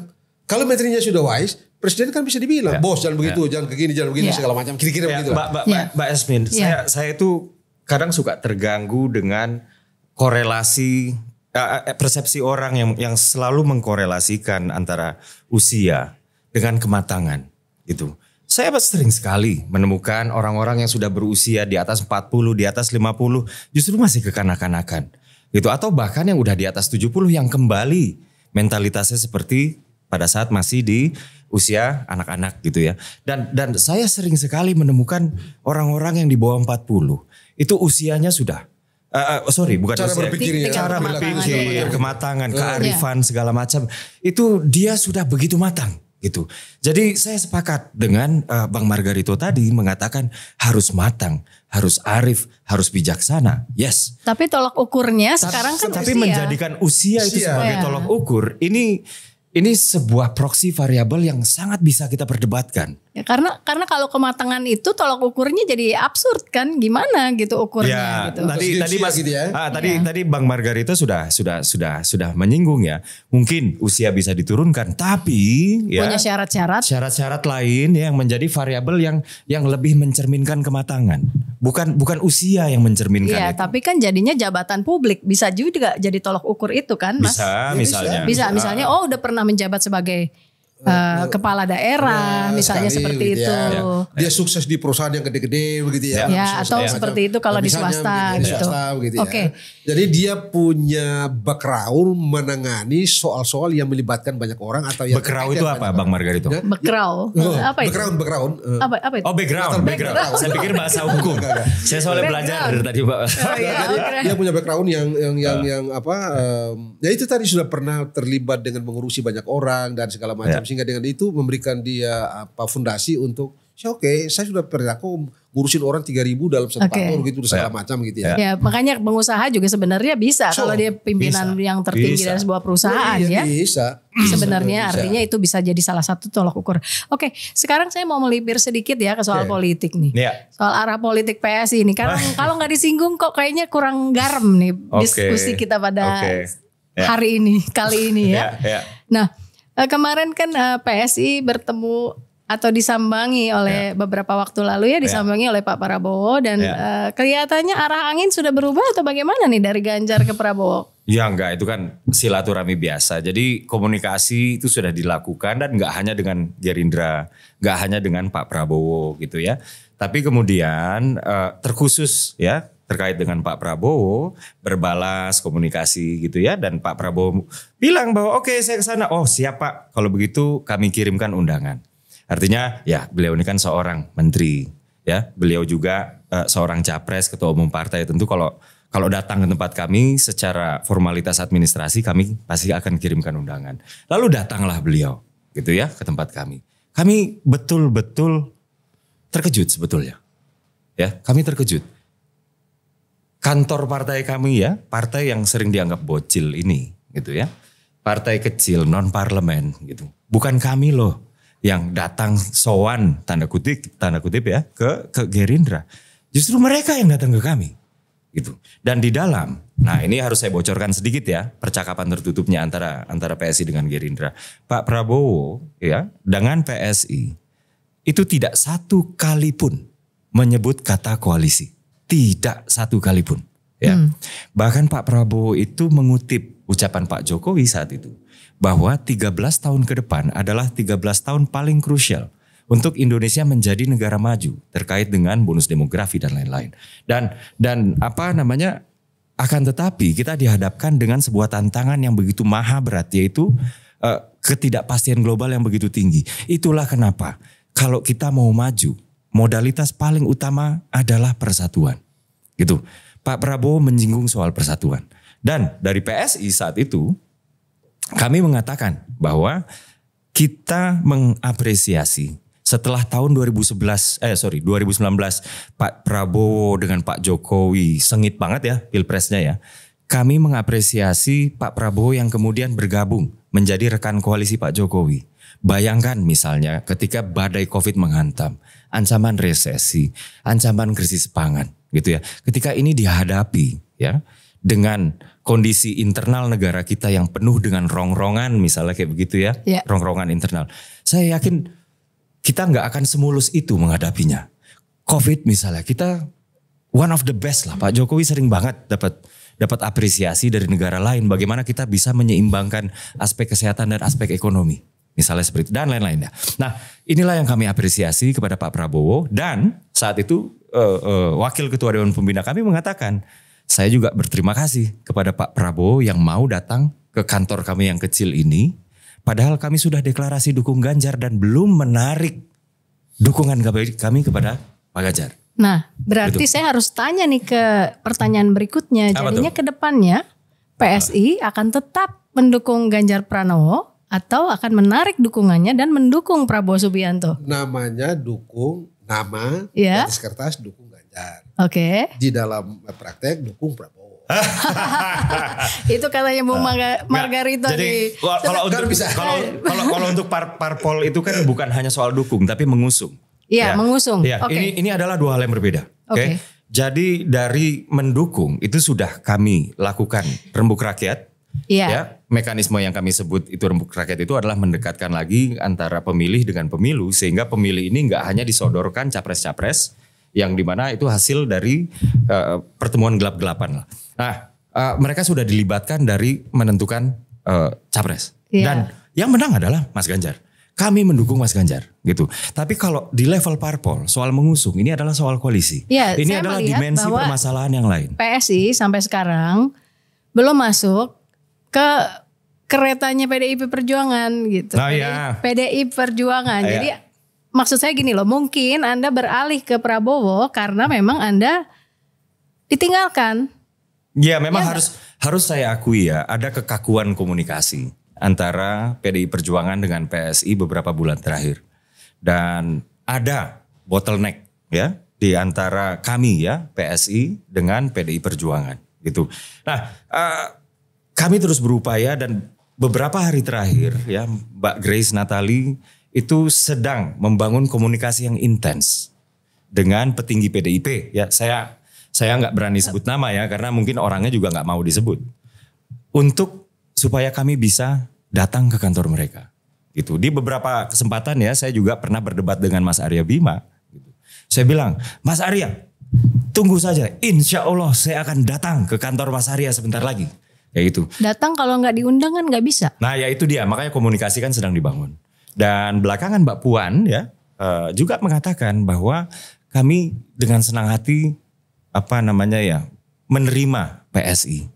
kalau menterinya sudah wise, presiden kan bisa dibilang, ya. bos jangan begitu, ya. jangan begini, jangan begini, ya. segala macam. Kira-kira ya, begitu. Mbak, Mbak, ya. Mbak Esmin, ya. saya, saya itu kadang suka terganggu dengan korelasi persepsi orang yang yang selalu mengkorelasikan antara usia dengan kematangan gitu. Saya sering sekali menemukan orang-orang yang sudah berusia di atas 40, di atas 50 justru masih kekanak-kanakan. Gitu atau bahkan yang udah di atas 70 yang kembali mentalitasnya seperti pada saat masih di usia anak-anak gitu ya. Dan dan saya sering sekali menemukan orang-orang yang di bawah 40 itu usianya sudah Uh, uh, sorry, bukan cara berpikir, cara berpikir, kematangan, kearifan segala macam itu dia sudah begitu matang gitu. Jadi saya sepakat dengan uh, Bang Margarito tadi mengatakan harus matang, harus arif, harus bijaksana. Yes. Tapi tolak ukurnya sekarang kan tapi usia. menjadikan usia, usia itu sebagai ya. tolak ukur ini ini sebuah proksi variabel yang sangat bisa kita perdebatkan. Ya, karena karena kalau kematangan itu tolak ukurnya jadi absurd kan gimana gitu ukurnya ya, gitu. Tadi tadi Mas gitu ya. ah, tadi ya. tadi Bang Margarito sudah sudah sudah sudah menyinggung ya. Mungkin usia bisa diturunkan tapi ya punya syarat-syarat syarat-syarat lain yang menjadi variabel yang yang lebih mencerminkan kematangan. Bukan bukan usia yang mencerminkan Iya, tapi kan jadinya jabatan publik bisa juga jadi tolak ukur itu kan, Mas? Bisa, misalnya. Bisa, misalnya oh udah pernah menjabat sebagai uh, kepala daerah ya, misalnya seperti gitu itu. Ya. Dia sukses di perusahaan yang gede-gede begitu ya. Ya, atau ya. seperti itu kalau di swasta gitu. Di swasta begitu ya. Oke. Jadi dia punya background menangani soal-soal yang melibatkan banyak orang atau yang background itu apa Bang Margarito? Ya? Background. Oh, apa itu? Background, background. Apa apa itu? Oh, background, background. background. Saya pikir bahasa hukum. Saya soalnya belajar dari tadi, Pak. Oh, iya, Jadi dia punya background yang yang yang, uh. yang apa um, ya itu tadi sudah pernah terlibat dengan mengurusi banyak orang dan segala macam ya. Sehingga dengan itu memberikan dia apa fondasi untuk Saya oke, saya sudah perilaku ngurusin orang 3000 dalam satu Oke. kantor gitu segala Ya. macam gitu ya. Ya, makanya pengusaha juga sebenarnya bisa So, kalau dia pimpinan bisa. yang tertinggi Bisa. dari sebuah perusahaan Iya, ya. Bisa. *clears throat* Sebenarnya Bisa. artinya itu bisa jadi salah satu tolak ukur. Oke, sekarang saya mau melipir sedikit ya ke soal Oke. politik nih. Ya. Soal arah politik PSI ini. Kalau *laughs* kalau nggak disinggung kok kayaknya kurang garam nih Oke. diskusi kita pada Oke. Ya. hari ini, kali ini ya. Ya, ya. Nah, kemarin kan eh, PSI bertemu atau disambangi oleh beberapa waktu lalu ya disambangi oleh Pak Prabowo dan Ya. eh, kelihatannya arah angin sudah berubah atau bagaimana nih dari Ganjar ke Prabowo? Ya enggak, itu kan silaturahmi biasa. Jadi komunikasi itu sudah dilakukan dan enggak hanya dengan Gerindra, enggak hanya dengan Pak Prabowo gitu ya. Tapi kemudian eh, terkhusus ya terkait dengan Pak Prabowo berbalas komunikasi gitu ya dan Pak Prabowo bilang bahwa oke saya ke sana. Oh siap Pak, kalau begitu kami kirimkan undangan. Artinya ya beliau ini kan seorang menteri ya, beliau juga eh, seorang capres ketua umum partai tentu kalau kalau datang ke tempat kami secara formalitas administrasi kami pasti akan kirimkan undangan. Lalu datanglah beliau gitu ya ke tempat kami. Kami betul-betul terkejut sebetulnya. Ya, kami terkejut. Kantor partai kami ya, partai yang sering dianggap bocil ini gitu ya. Partai kecil non parlemen gitu. Bukan kami loh yang datang sowan tanda kutip tanda kutip ya ke ke Gerindra. Justru mereka yang datang ke kami gitu. Dan di dalam, nah ini harus saya bocorkan sedikit ya percakapan tertutupnya antara antara PSI dengan Gerindra. Pak Prabowo ya dengan PSI itu tidak satu kali pun menyebut kata koalisi, tidak satu kali pun. Ya, bahkan Pak Prabowo itu mengutip ucapan Pak Jokowi saat itu bahwa 13 tahun ke depan adalah 13 tahun paling krusial untuk Indonesia menjadi negara maju terkait dengan bonus demografi dan lain-lain. Dan dan apa namanya akan tetapi kita dihadapkan dengan sebuah tantangan yang begitu maha berat yaitu eh, ketidakpastian global yang begitu tinggi. Itulah kenapa kalau kita mau maju modalitas paling utama adalah persatuan. Gitu. Pak Prabowo menyinggung soal persatuan. Dan dari PSI saat itu kami mengatakan bahwa kita mengapresiasi setelah tahun 2011 eh sorry 2019 Pak Prabowo dengan Pak Jokowi sengit banget ya pilpresnya ya. Kami mengapresiasi Pak Prabowo yang kemudian bergabung menjadi rekan koalisi Pak Jokowi. Bayangkan misalnya ketika badai Covid menghantam, ancaman resesi, ancaman krisis pangan gitu ya. Ketika ini dihadapi ya dengan kondisi internal negara kita yang penuh dengan rongrongan misalnya kayak begitu ya, Ya. rongrongan internal. Saya yakin kita nggak akan semulus itu menghadapinya. Covid misalnya kita one of the best lah. Pak Jokowi sering banget dapat dapat apresiasi dari negara lain bagaimana kita bisa menyeimbangkan aspek kesehatan dan aspek ekonomi. Misalnya seperti itu dan lain-lainnya. Nah inilah yang kami apresiasi kepada Pak Prabowo dan saat itu eh, eh, Wakil Ketua Dewan Pembina kami mengatakan saya juga berterima kasih kepada Pak Prabowo yang mau datang ke kantor kami yang kecil ini. Padahal kami sudah deklarasi dukung Ganjar dan belum menarik dukungan kami kepada Pak Ganjar. Nah, berarti saya harus tanya nih ke pertanyaan berikutnya. Jadinya ke depannya PSI akan tetap mendukung Ganjar Pranowo atau akan menarik dukungannya dan mendukung Prabowo Subianto. Namanya dukung nama Ya. di atas kertas dukung Ganjar. Oke, Di dalam praktek dukung Prabowo. *laughs* itu katanya Bu Marga- Margarito Jadi di kalau Kan untuk bisa. kalau kalau kalau untuk par, parpol itu kan bukan hanya soal dukung tapi mengusung. Iya, mengusung. Iya, Oke. ini ini adalah dua hal yang berbeda. Oke. Oke. Jadi dari mendukung itu sudah kami lakukan rembuk rakyat. Iya. Ya, mekanisme yang kami sebut itu rembuk rakyat itu adalah mendekatkan lagi antara pemilih dengan pemilu sehingga pemilih ini nggak hanya disodorkan capres-capres yang di mana itu hasil dari eh, pertemuan gelap-gelapan lah. Nah, eh, mereka sudah dilibatkan dari menentukan eh, capres Iya. dan yang menang adalah Mas Ganjar. Kami mendukung Mas Ganjar gitu. Tapi kalau di level parpol soal mengusung ini adalah soal koalisi. Iya, ini adalah dimensi permasalahan yang lain. PSI sampai sekarang belum masuk ke keretanya PDIP Perjuangan gitu. Oh, iya. PDI Perjuangan. Iya. Jadi maksud saya gini loh, mungkin Anda beralih ke Prabowo karena memang Anda ditinggalkan. Ya memang Iya harus harus saya akui ya ada kekakuan komunikasi antara PDI Perjuangan dengan PSI beberapa bulan terakhir dan ada bottleneck ya di antara kami ya PSI dengan PDI Perjuangan gitu. Nah, eh, kami terus berupaya dan beberapa hari terakhir ya Mbak Grace Natali itu sedang membangun komunikasi yang intens dengan petinggi PDIP ya saya saya nggak berani sebut nama ya karena mungkin orangnya juga nggak mau disebut. Untuk supaya kami bisa datang ke kantor mereka. Gitu. Di beberapa kesempatan ya saya juga pernah berdebat dengan Mas Arya Bima gitu. saya bilang Mas Arya tunggu saja. Insya Allah saya akan datang ke kantor Mas Arya sebentar lagi kayak gitu Datang kalau nggak diundang kan nggak bisa. Nah ya itu dia makanya komunikasi kan sedang dibangun. Dan belakangan Mbak Puan ya eh, juga mengatakan bahwa kami dengan senang hati apa namanya ya menerima PSI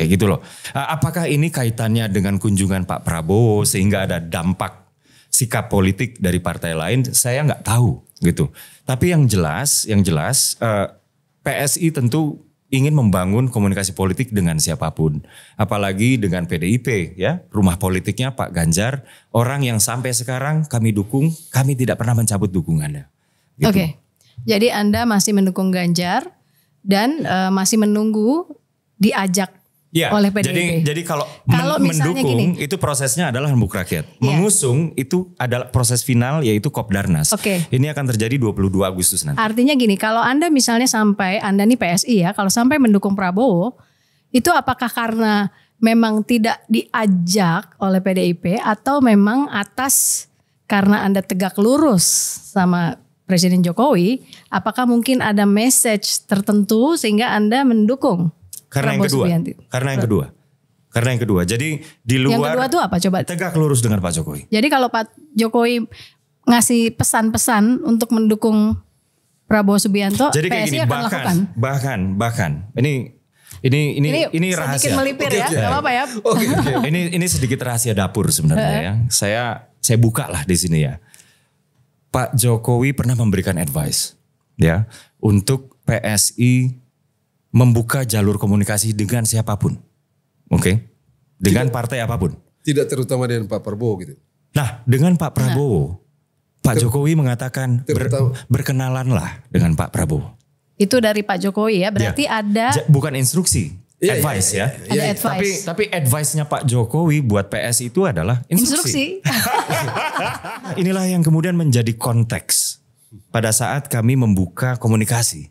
kayak gitu loh. Eh, apakah ini kaitannya dengan kunjungan Pak Prabowo sehingga ada dampak sikap politik dari partai lain? Saya nggak tahu gitu. Tapi yang jelas, yang jelas eh, PSI tentu ingin membangun komunikasi politik dengan siapa pun, apalagi dengan PDIP ya, rumah politiknya Pak Ganjar, orang yang sampai sekarang kami dukung, kami tidak pernah mencabut dukungannya. Gitu. Oke. Jadi Anda masih mendukung Ganjar dan eh, masih menunggu diajak Ya, oleh PDIP. jadi jadi kalau, Kalau mendukung gini. itu prosesnya adalah rembuk rakyat. Iya. Mengusung itu adalah proses final yaitu Kopdarnas. Oke. Ini akan terjadi 22 Agustus nanti. Artinya gini, kalau Anda misalnya sampai Anda nih PSI ya, kalau sampai mendukung Prabowo, itu apakah karena memang tidak diajak oleh PDIP atau memang atas karena Anda tegak lurus sama Presiden Jokowi, apakah mungkin ada message tertentu sehingga Anda mendukung Karena yang kedua. Subianto? Karena yang kedua. Karena yang kedua. Jadi di Yang luar kedua tuh apa coba? tegak lurus dengan Pak Jokowi. Jadi kalau Pak Jokowi ngasih pesan-pesan untuk mendukung Prabowo Subianto, Jadi kayak PSI gini akan bahkan lakukan. bahkan bahkan ini ini ini ini, rahasia. sedikit melipir ya, Oke, oke. nggak apa-apa ya. *laughs* Oke, oke. ini ini sedikit rahasia dapur sebenarnya ya. Saya saya buka lah di sini ya. Pak Jokowi pernah memberikan advice ya untuk PSI membuka jalur komunikasi dengan siapa pun. Oke. Dengan partai apa pun. Tidak terutama dengan Pak Prabowo gitu. Nah, dengan Pak Prabowo, Pak Jokowi mengatakan ber- berkenalanlah dengan Pak Prabowo. Itu dari Pak Jokowi ya, berarti Ya. ada bukan instruksi, Iya, iya, advice iya, ya. iya, Ada iya. advice. Tapi tapi advice-nya Pak Jokowi buat PS itu adalah instruksi. instruksi. *laughs* Inilah yang kemudian menjadi konteks pada saat kami membuka komunikasi.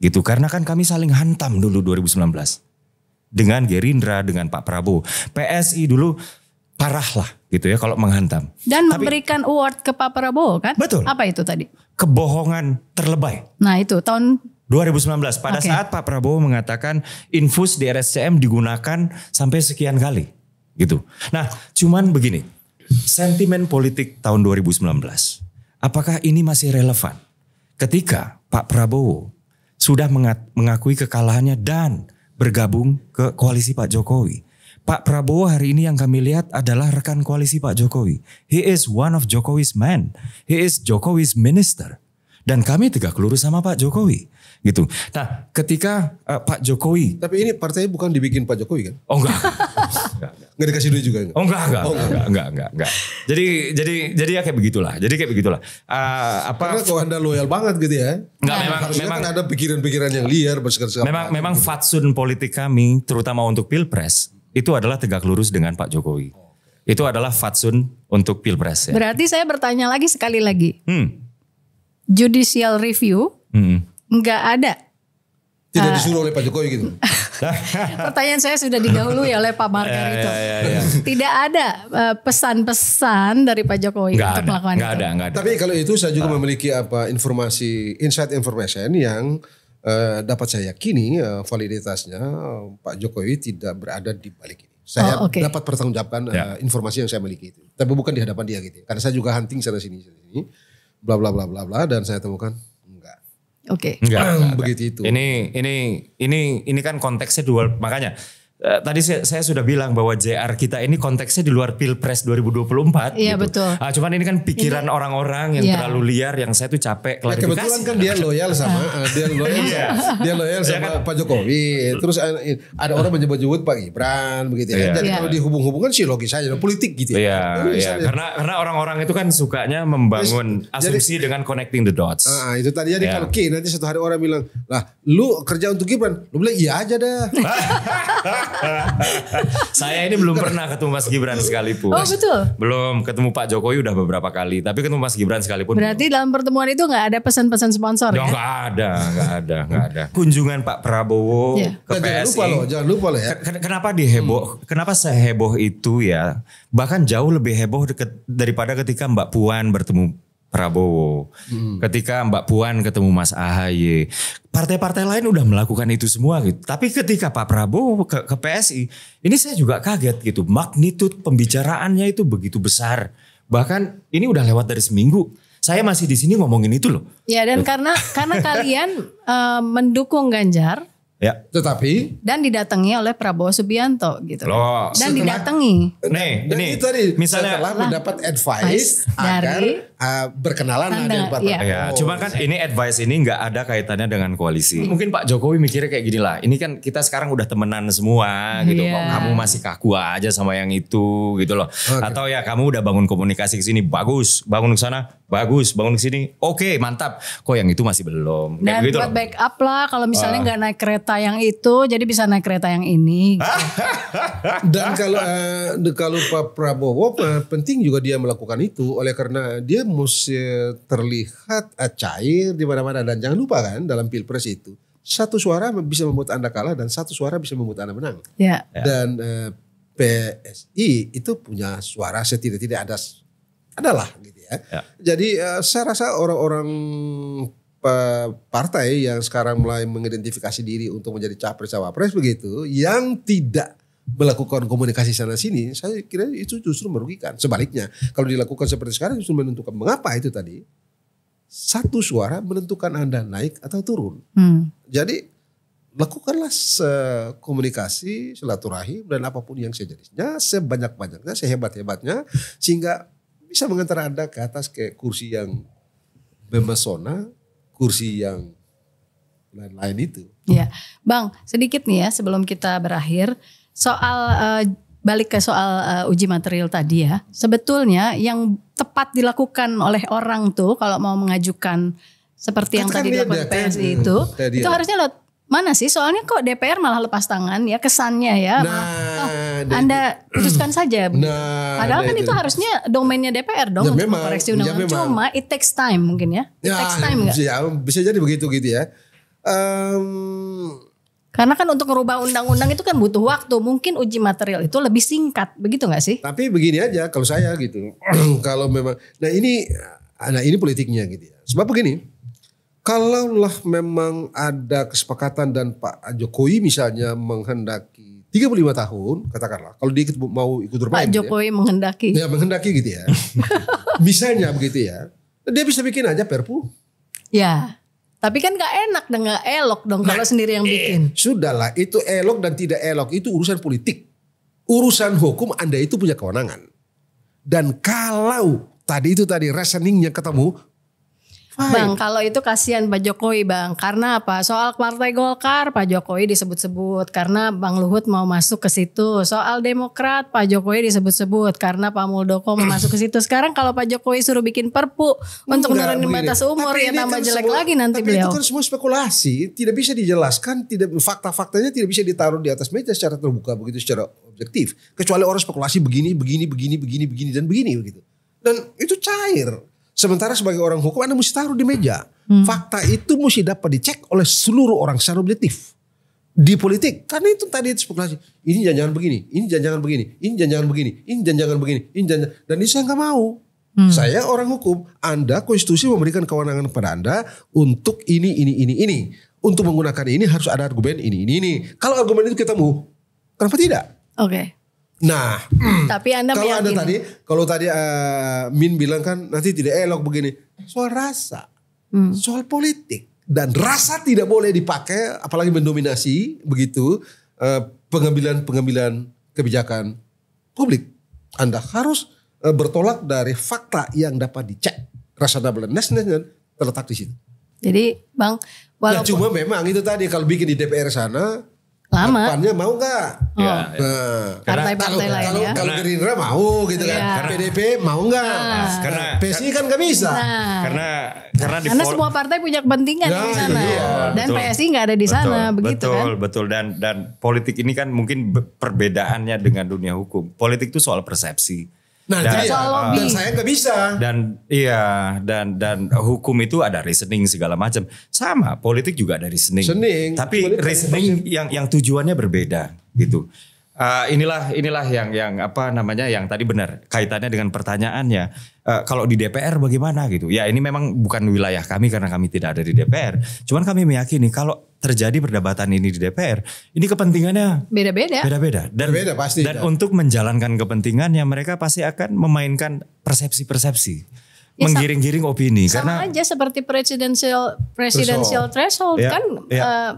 Gitu karena kan kami saling hantam dulu 2019 dengan Gerindra dengan Pak Prabowo. PSI dulu parah lah gitu ya kalau menghantam. Dan Tapi memberikan award ke Pak Prabowo kan? Betul. Apa itu tadi? kebohongan terlebay. Nah itu tahun 2019 pada Oke. saat Pak Prabowo mengatakan infus di RSCM digunakan sampai sekian kali gitu. Nah, cuman begini. Sentimen politik tahun 2019. Apakah ini masih relevan ketika Pak Prabowo sudah mengat- mengakui kekalahannya dan bergabung ke koalisi Pak Jokowi? Pak Prabowo hari ini yang kami lihat adalah rekan koalisi Pak Jokowi. He is one of Jokowi's man. He is Jokowi's minister. Dan kami tegak lurus sama Pak Jokowi. Gitu. Nah ketika eh, Pak Jokowi. Tapi ini partai bukan dibikin Pak Jokowi kan? Oh enggak. Enggak, enggak. Nggak dikasih duit juga enggak? Oh enggak, enggak, enggak, enggak, enggak, enggak. Jadi, jadi, jadi ya kayak begitulah. Jadi kayak begitulah. Ah, Karena apa? kalau anda loyal banget gitu ya. Enggak, memang, Harusnya memang, kan ada pikiran-pikiran yang liar bersekar-sekar. memang, memang fatsun politik kami, terutama untuk pilpres, itu adalah tegak lurus dengan Pak Jokowi. Itu adalah fatsun untuk pilpres ya. berarti saya bertanya lagi sekali lagi. Hmm. Judicial review Hmm. nggak ada. Tidak disuruh oleh Pak Jokowi gitu. *laughs* *laughs* Pertanyaan saya sudah didahului *laughs* oleh Pak Margar Ya, itu. ya, ya, ya. *laughs* Tidak ada eh, pesan-pesan dari Pak Jokowi Enggak untuk ada, melakukan enggak itu. ada, enggak ada. Tapi kalau itu saya juga memiliki apa informasi inside information yang eh, dapat saya yakini eh, validitasnya Pak Jokowi tidak berada di balik ini. Saya Oh, oke. dapat pertanggungjawabkan Ya. informasi yang saya miliki itu. Tapi bukan di hadapan dia gitu. Karena saya juga hunting sana sini sana sini bla bla bla bla bla dan saya temukan Oke. Enggak, *clears throat* enggak, enggak. Begitu itu. Ini ini ini ini kan konteksnya dua makanya eh, tadi saya, saya sudah bilang bahwa JR kita ini konteksnya di luar Pilpres 2024 Iya, gitu. betul. Ah, cuman ini kan pikiran orang-orang yang Iya. terlalu liar yang saya tuh capek Nah, klarifikasi. kebetulan kan dia loyal sama eh, dia loyal Iya. sama, dia loyal sama Pak Jokowi. Terus eh, ada orang menyebut-nyebut Pak Gibran begitu ya. Iya. Jadi Iya. kalau dihubung-hubungkan sih logis aja politik gitu Iya, ya. Kan iya. Karena karena orang-orang itu kan sukanya membangun Jadi- asumsi dengan connecting the dots. Ah, itu tadi jadi Iya. kalau Ki nanti satu hari orang bilang, "Lah, lu kerja untuk Gibran." Lu bilang, "Iya aja dah." *laughs* *laughs* Saya ini belum pernah ketemu Mas Gibran sekalipun. Oh betul. Belum ketemu Pak Jokowi udah beberapa kali, tapi ketemu Mas Gibran sekalipun. Berarti dalam pertemuan itu nggak ada pesan-pesan sponsor belum. ya? Nggak ada, nggak ada, nggak ada. Kunjungan Pak Prabowo Iya. ke Nah, jangan PSI. lupa loh, jangan lupa loh ya. Ken- Kenapa diheboh? Kenapa seheboh itu ya? Bahkan jauh lebih heboh deket- daripada ketika Mbak Puan bertemu Prabowo. Ketika Mbak Puan ketemu Mas Ahaye. Partai-partai lain udah melakukan itu semua gitu. Tapi ketika Pak Prabowo ke, ke PSI, ini saya juga kaget gitu. Magnitud pembicaraannya itu begitu besar. Bahkan ini udah lewat dari seminggu. Saya masih di sini ngomongin itu loh. Ya dan karena karena *laughs* kalian eh, mendukung Ganjar Ya. Tetapi dan didatangi oleh Prabowo Subianto gitu. Loh. Dan didatangi. Nih, dan ini tadi misalnya setelah mendapat advice agar ah, berkenalan lah Anda- dengan Pak iya. Prabowo. Ya, cuma kan ini advice ini nggak ada kaitannya dengan koalisi. Mungkin Pak Jokowi mikirnya kayak gini lah. Ini kan kita sekarang udah temenan semua gitu. Kok kamu masih kaku aja sama yang itu gitu loh. Atau ya kamu udah bangun komunikasi ke sini bagus, bangun ke sana bagus, bangun ke sini oke mantap. Kok yang itu masih belum? Kayak Dan gitu buat loh. backup lah kalau misalnya nggak naik kereta yang itu jadi bisa naik kereta yang ini. gitu. *laughs* Dan kalau eh, de- kalau Pak Prabowo penting juga dia melakukan itu oleh karena dia mesti terlihat cair di mana-mana dan jangan lupa kan dalam pilpres itu satu suara bisa membuat anda kalah dan satu suara bisa membuat anda menang. Ya. Dan eh, PSI itu punya suara setidak-tidak ada adalah gitu ya. Ya. Jadi eh, saya rasa orang-orang partai yang sekarang mulai mengidentifikasi diri untuk menjadi capres cawapres begitu yang tidak melakukan komunikasi sana sini saya kira itu justru merugikan sebaliknya kalau dilakukan seperti sekarang justru menentukan mengapa itu tadi satu suara menentukan anda naik atau turun Hmm. jadi lakukanlah se- komunikasi, silaturahim dan apa pun yang sejenisnya sebanyak-banyaknya, sehebat-hebatnya sehingga bisa mengantar Anda ke atas ke kursi yang memesona, kursi yang lain-lain itu. Ya, Bang, sedikit nih ya sebelum kita berakhir soal eh, balik ke soal eh, uji material tadi ya. Sebetulnya yang tepat dilakukan oleh orang tuh kalau mau mengajukan seperti yang Katakan tadi dia dilakukan ada, kan? PSI itu, Tadi itu ada. harusnya lewat mana sih? Soalnya kok DPR malah lepas tangan ya kesannya ya. Nah, malah, oh, Anda putuskan saja. *clears throat* Nah, Padahal nah kan itu. itu harusnya domainnya DPR dong Ya untuk memang, mengkoreksi ya undang-undang. memang. Cuma it takes time mungkin ya. It Ya, takes time nggak? bisa, bisa jadi begitu gitu ya. Em, Karena kan untuk merubah undang-undang itu kan butuh waktu. Mungkin uji material itu lebih singkat, begitu nggak sih? Tapi begini aja kalau saya gitu. *clears throat* kalau memang nah ini nah ini politiknya gitu ya. Sebab begini. Kalaulah memang ada kesepakatan dan Pak Jokowi misalnya menghendaki 35 tahun katakanlah kalau dia mau ikut bermain Pak gitu ya. Jokowi menghendaki. Ya menghendaki gitu ya. *laughs* misalnya begitu ya. Dia bisa bikin aja perpu. Ya. Tapi kan gak enak dan gak elok dong kalau sendiri yang bikin. Sudahlah itu elok dan tidak elok itu urusan politik. Urusan hukum Anda itu punya kewenangan. Dan kalau tadi itu tadi reasoningnya ketemu, fine. Bang, kalau itu kasihan Pak Jokowi Bang. Karena apa? Soal Partai Golkar, Pak Jokowi disebut-sebut. Karena Bang Luhut mau masuk ke situ. Soal Demokrat, Pak Jokowi disebut-sebut. Karena Pak Muldoko mau masuk ke situ. Sekarang kalau Pak Jokowi suruh bikin perpu untuk nurunin begini. batas umur Tapi ya tambah kan jelek semua- lagi nanti tapi beliau. itu kan semua spekulasi, tidak bisa dijelaskan, tidak fakta-faktanya tidak bisa ditaruh di atas meja secara terbuka begitu secara objektif. Kecuali orang spekulasi begini, begini, begini, begini, begini dan begini begitu. Dan itu cair. Sementara sebagai orang hukum Anda mesti taruh di meja. Hmm. Fakta itu mesti dapat dicek oleh seluruh orang secara objektif. Di politik, karena itu tadi itu spekulasi. Ini jangan-jangan begini, ini jangan-jangan begini, ini jangan-jangan begini, ini jangan-jangan begini, ini jangan dan itu saya nggak mau. Saya orang hukum, Anda konstitusi memberikan kewenangan kepada Anda untuk ini, ini, ini, ini. Untuk menggunakan ini harus ada argumen ini, ini, ini. Kalau argumen itu ketemu, kenapa tidak? Oke. Nah, *clears throat* Tapi Anda kalau ada tadi, kalau tadi eh, Min bilang kan nanti tidak elok begini, soal rasa, Hmm. soal politik dan rasa tidak boleh dipakai, apalagi mendominasi begitu eh, pengambilan-pengambilan kebijakan publik. Anda harus eh, bertolak dari fakta yang dapat dicek. Rasional dan national terletak di situ. Jadi Bang, Nah, walaupun cuma memang itu tadi kalau bikin di DPR sana, lama depannya mau nggak? Oh. Ya, ya. Nah, partai-partai kalau, lain kalau, ya. kalau Gerindra mau gitu kan, Iya. PDP mau nggak? Karena- PSI kan nggak bisa. Nah, Karena karena di karena semua partai punya kepentingan Nah, di sana iya, dan betul. PSI nggak ada di sana betul, begitu betul, kan? Betul, dan dan politik ini kan mungkin be- perbedaannya dengan dunia hukum. Politik itu soal persepsi. Nah, Dan- lobby. Dan saya nggak bisa. Dan iya, dan dan hukum itu ada reasoning segala macam. Sama, politik juga ada reasoning. Reasoning. Tapi reasoning yang yang tujuannya berbeda gitu. Ah, inilah inilah yang yang apa namanya yang tadi benar kaitannya dengan pertanyaannya Eh, kalau di DPR bagaimana gitu ya ini memang bukan wilayah kami karena kami tidak ada di DPR cuman kami meyakini kalau terjadi perdebatan ini di DPR ini kepentingannya Beda-beda. beda-beda dan Beda-beda pasti, dan Dan. untuk menjalankan kepentingannya mereka pasti akan memainkan persepsi-persepsi Ya, menggiring-giring opini Sama karena aja seperti presidential presidential threshold, Ya, kan ya. eh,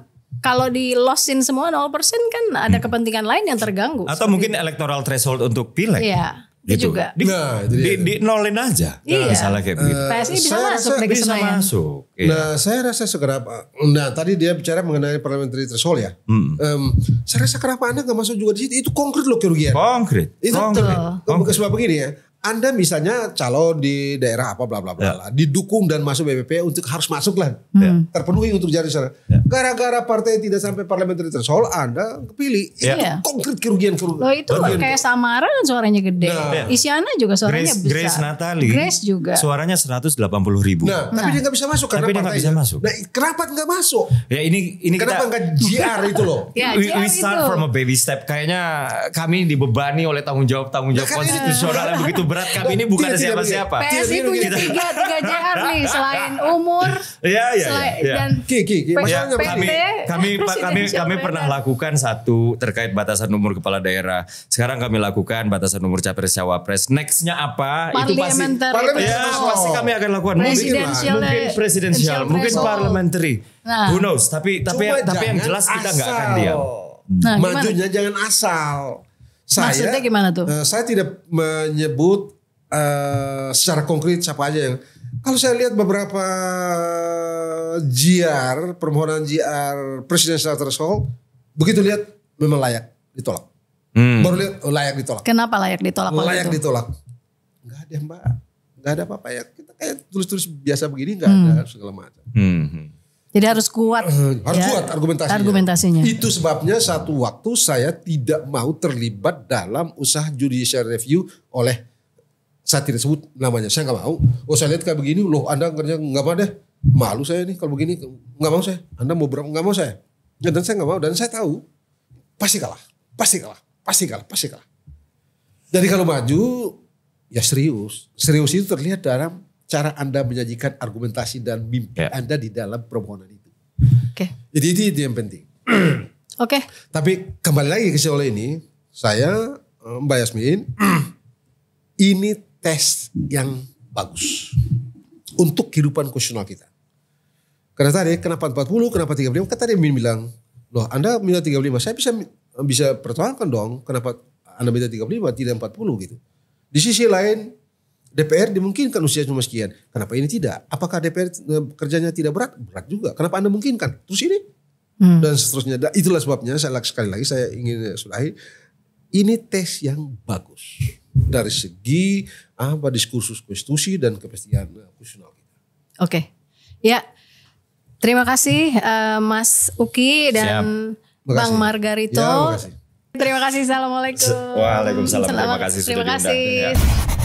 kalau di lossin semua 0% kan ada kepentingan lain yang terganggu. atau mungkin electoral threshold untuk pileg Iya, itu gitu juga. di, Nah, itu di, di nolin aja Iya. misalnya kayak begitu PSI bisa saya masuk rasa bisa Senayan. masuk iya. Nah, saya rasa sekarang, nah tadi dia bicara mengenai parliamentary threshold ya. Em, saya rasa kenapa Anda nggak masuk juga di situ? Itu konkret loh kerugian. konkret Itu konkret Bukan sebab begini ya. Anda misalnya calon di daerah apa bla bla bla, lah, didukung dan masuk BPP untuk harus masuk lah, Hmm. terpenuhi untuk jadi sana. Gara-gara partai tidak sampai parliamentary threshold, Anda kepilih. Itu Iya. konkret kerugian kerugian. Loh itu kayak Samara kan suaranya gede. Nah. Isyana juga suaranya Grace, besar. Grace Natali Grace juga. suaranya 180 ribu Nah, tapi dia nggak bisa masuk karena Tapi dia nggak partainya. bisa masuk. Nah, kenapa nggak masuk? ya ini ini Kenapa kita nggak GR itu loh? *laughs* Ya, we, we start itu. from a baby step. Kayaknya kami dibebani oleh tanggung jawab tanggung jawab Nah, kan konstitusional yang begitu berat. Kami ini bukan Tidak, tidak, siapa-siapa. tidak. PSI Tidak, punya tidak. tiga, tiga JR nih *laughs* selain umur. Iya iya selain- iya. Dan Ki, ki, ki. P- Ya, Masalahnya PT, kami kami Pak, kami kami pernah lakukan satu terkait batasan umur kepala daerah. Sekarang kami lakukan batasan umur capres cawapres. Nextnya apa? Itu pasti Ya, pasti kami akan lakukan. Mungkin, mungkin presidensial, mungkin parliamentary. Nah. Who knows? Tapi tapi tapi yang jelas kita nggak akan diam. Nah, gimana? Majunya jangan asal. Saya, Maksudnya gimana tuh? eh, saya tidak menyebut eh, secara konkret siapa aja yang. Kalau saya lihat beberapa GR, permohonan GR presidential threshold, begitu lihat memang layak ditolak. Hmm. Baru lihat oh, layak ditolak. Kenapa layak ditolak? layak itu? ditolak. Enggak ada mbak. Enggak ada apa-apa ya. Kita kayak tulis-tulis biasa begini enggak ada segala macam. Hmm. Jadi harus kuat. Harus ya, kuat argumentasinya. Argumentasinya. Itu sebabnya satu waktu saya tidak mau terlibat dalam usaha judicial review oleh saya tidak sebut namanya. Saya nggak mau. Oh saya lihat kayak begini, loh Anda kerja nggak mau deh. Malu saya nih kalau begini nggak mau saya. Anda mau berapa nggak mau saya. Ya, dan saya nggak mau dan saya tahu pasti kalah, pasti kalah, pasti kalah, pasti kalah. Jadi kalau maju ya serius. Serius itu terlihat dalam cara Anda menyajikan argumentasi dan mimpi Ya. Anda di dalam permohonan itu. Oke. Jadi itu, itu yang penting. Oke. Tapi kembali lagi ke soal ini, saya eh, Mbak Yasmin, *clears throat* ini tes yang bagus untuk kehidupan konstitusional kita. Karena tadi kenapa 40, kenapa 35? Kan tadi Min bilang, loh Anda minta 35, saya bisa bisa pertahankan dong. Kenapa Anda minta 35 tidak 40 gitu. Di sisi lain DPR dimungkinkan usia cuma sekian. Kenapa ini tidak? Apakah DPR eh, kerjanya tidak berat? Berat juga. Kenapa Anda mungkinkan? Terus ini Hmm. dan seterusnya. Dan itulah sebabnya saya sekali lagi saya ingin sudahi ini tes yang bagus dari segi apa diskursus konstitusi dan kepastian eh, konstitusional kita. Oke. Ya. Terima kasih eh, Mas Uki dan Makasih. Bang Margarito. Ya. Terima kasih. Assalamualaikum. Waalaikumsalam. Terima kasih sudah Terima kasih. Ya.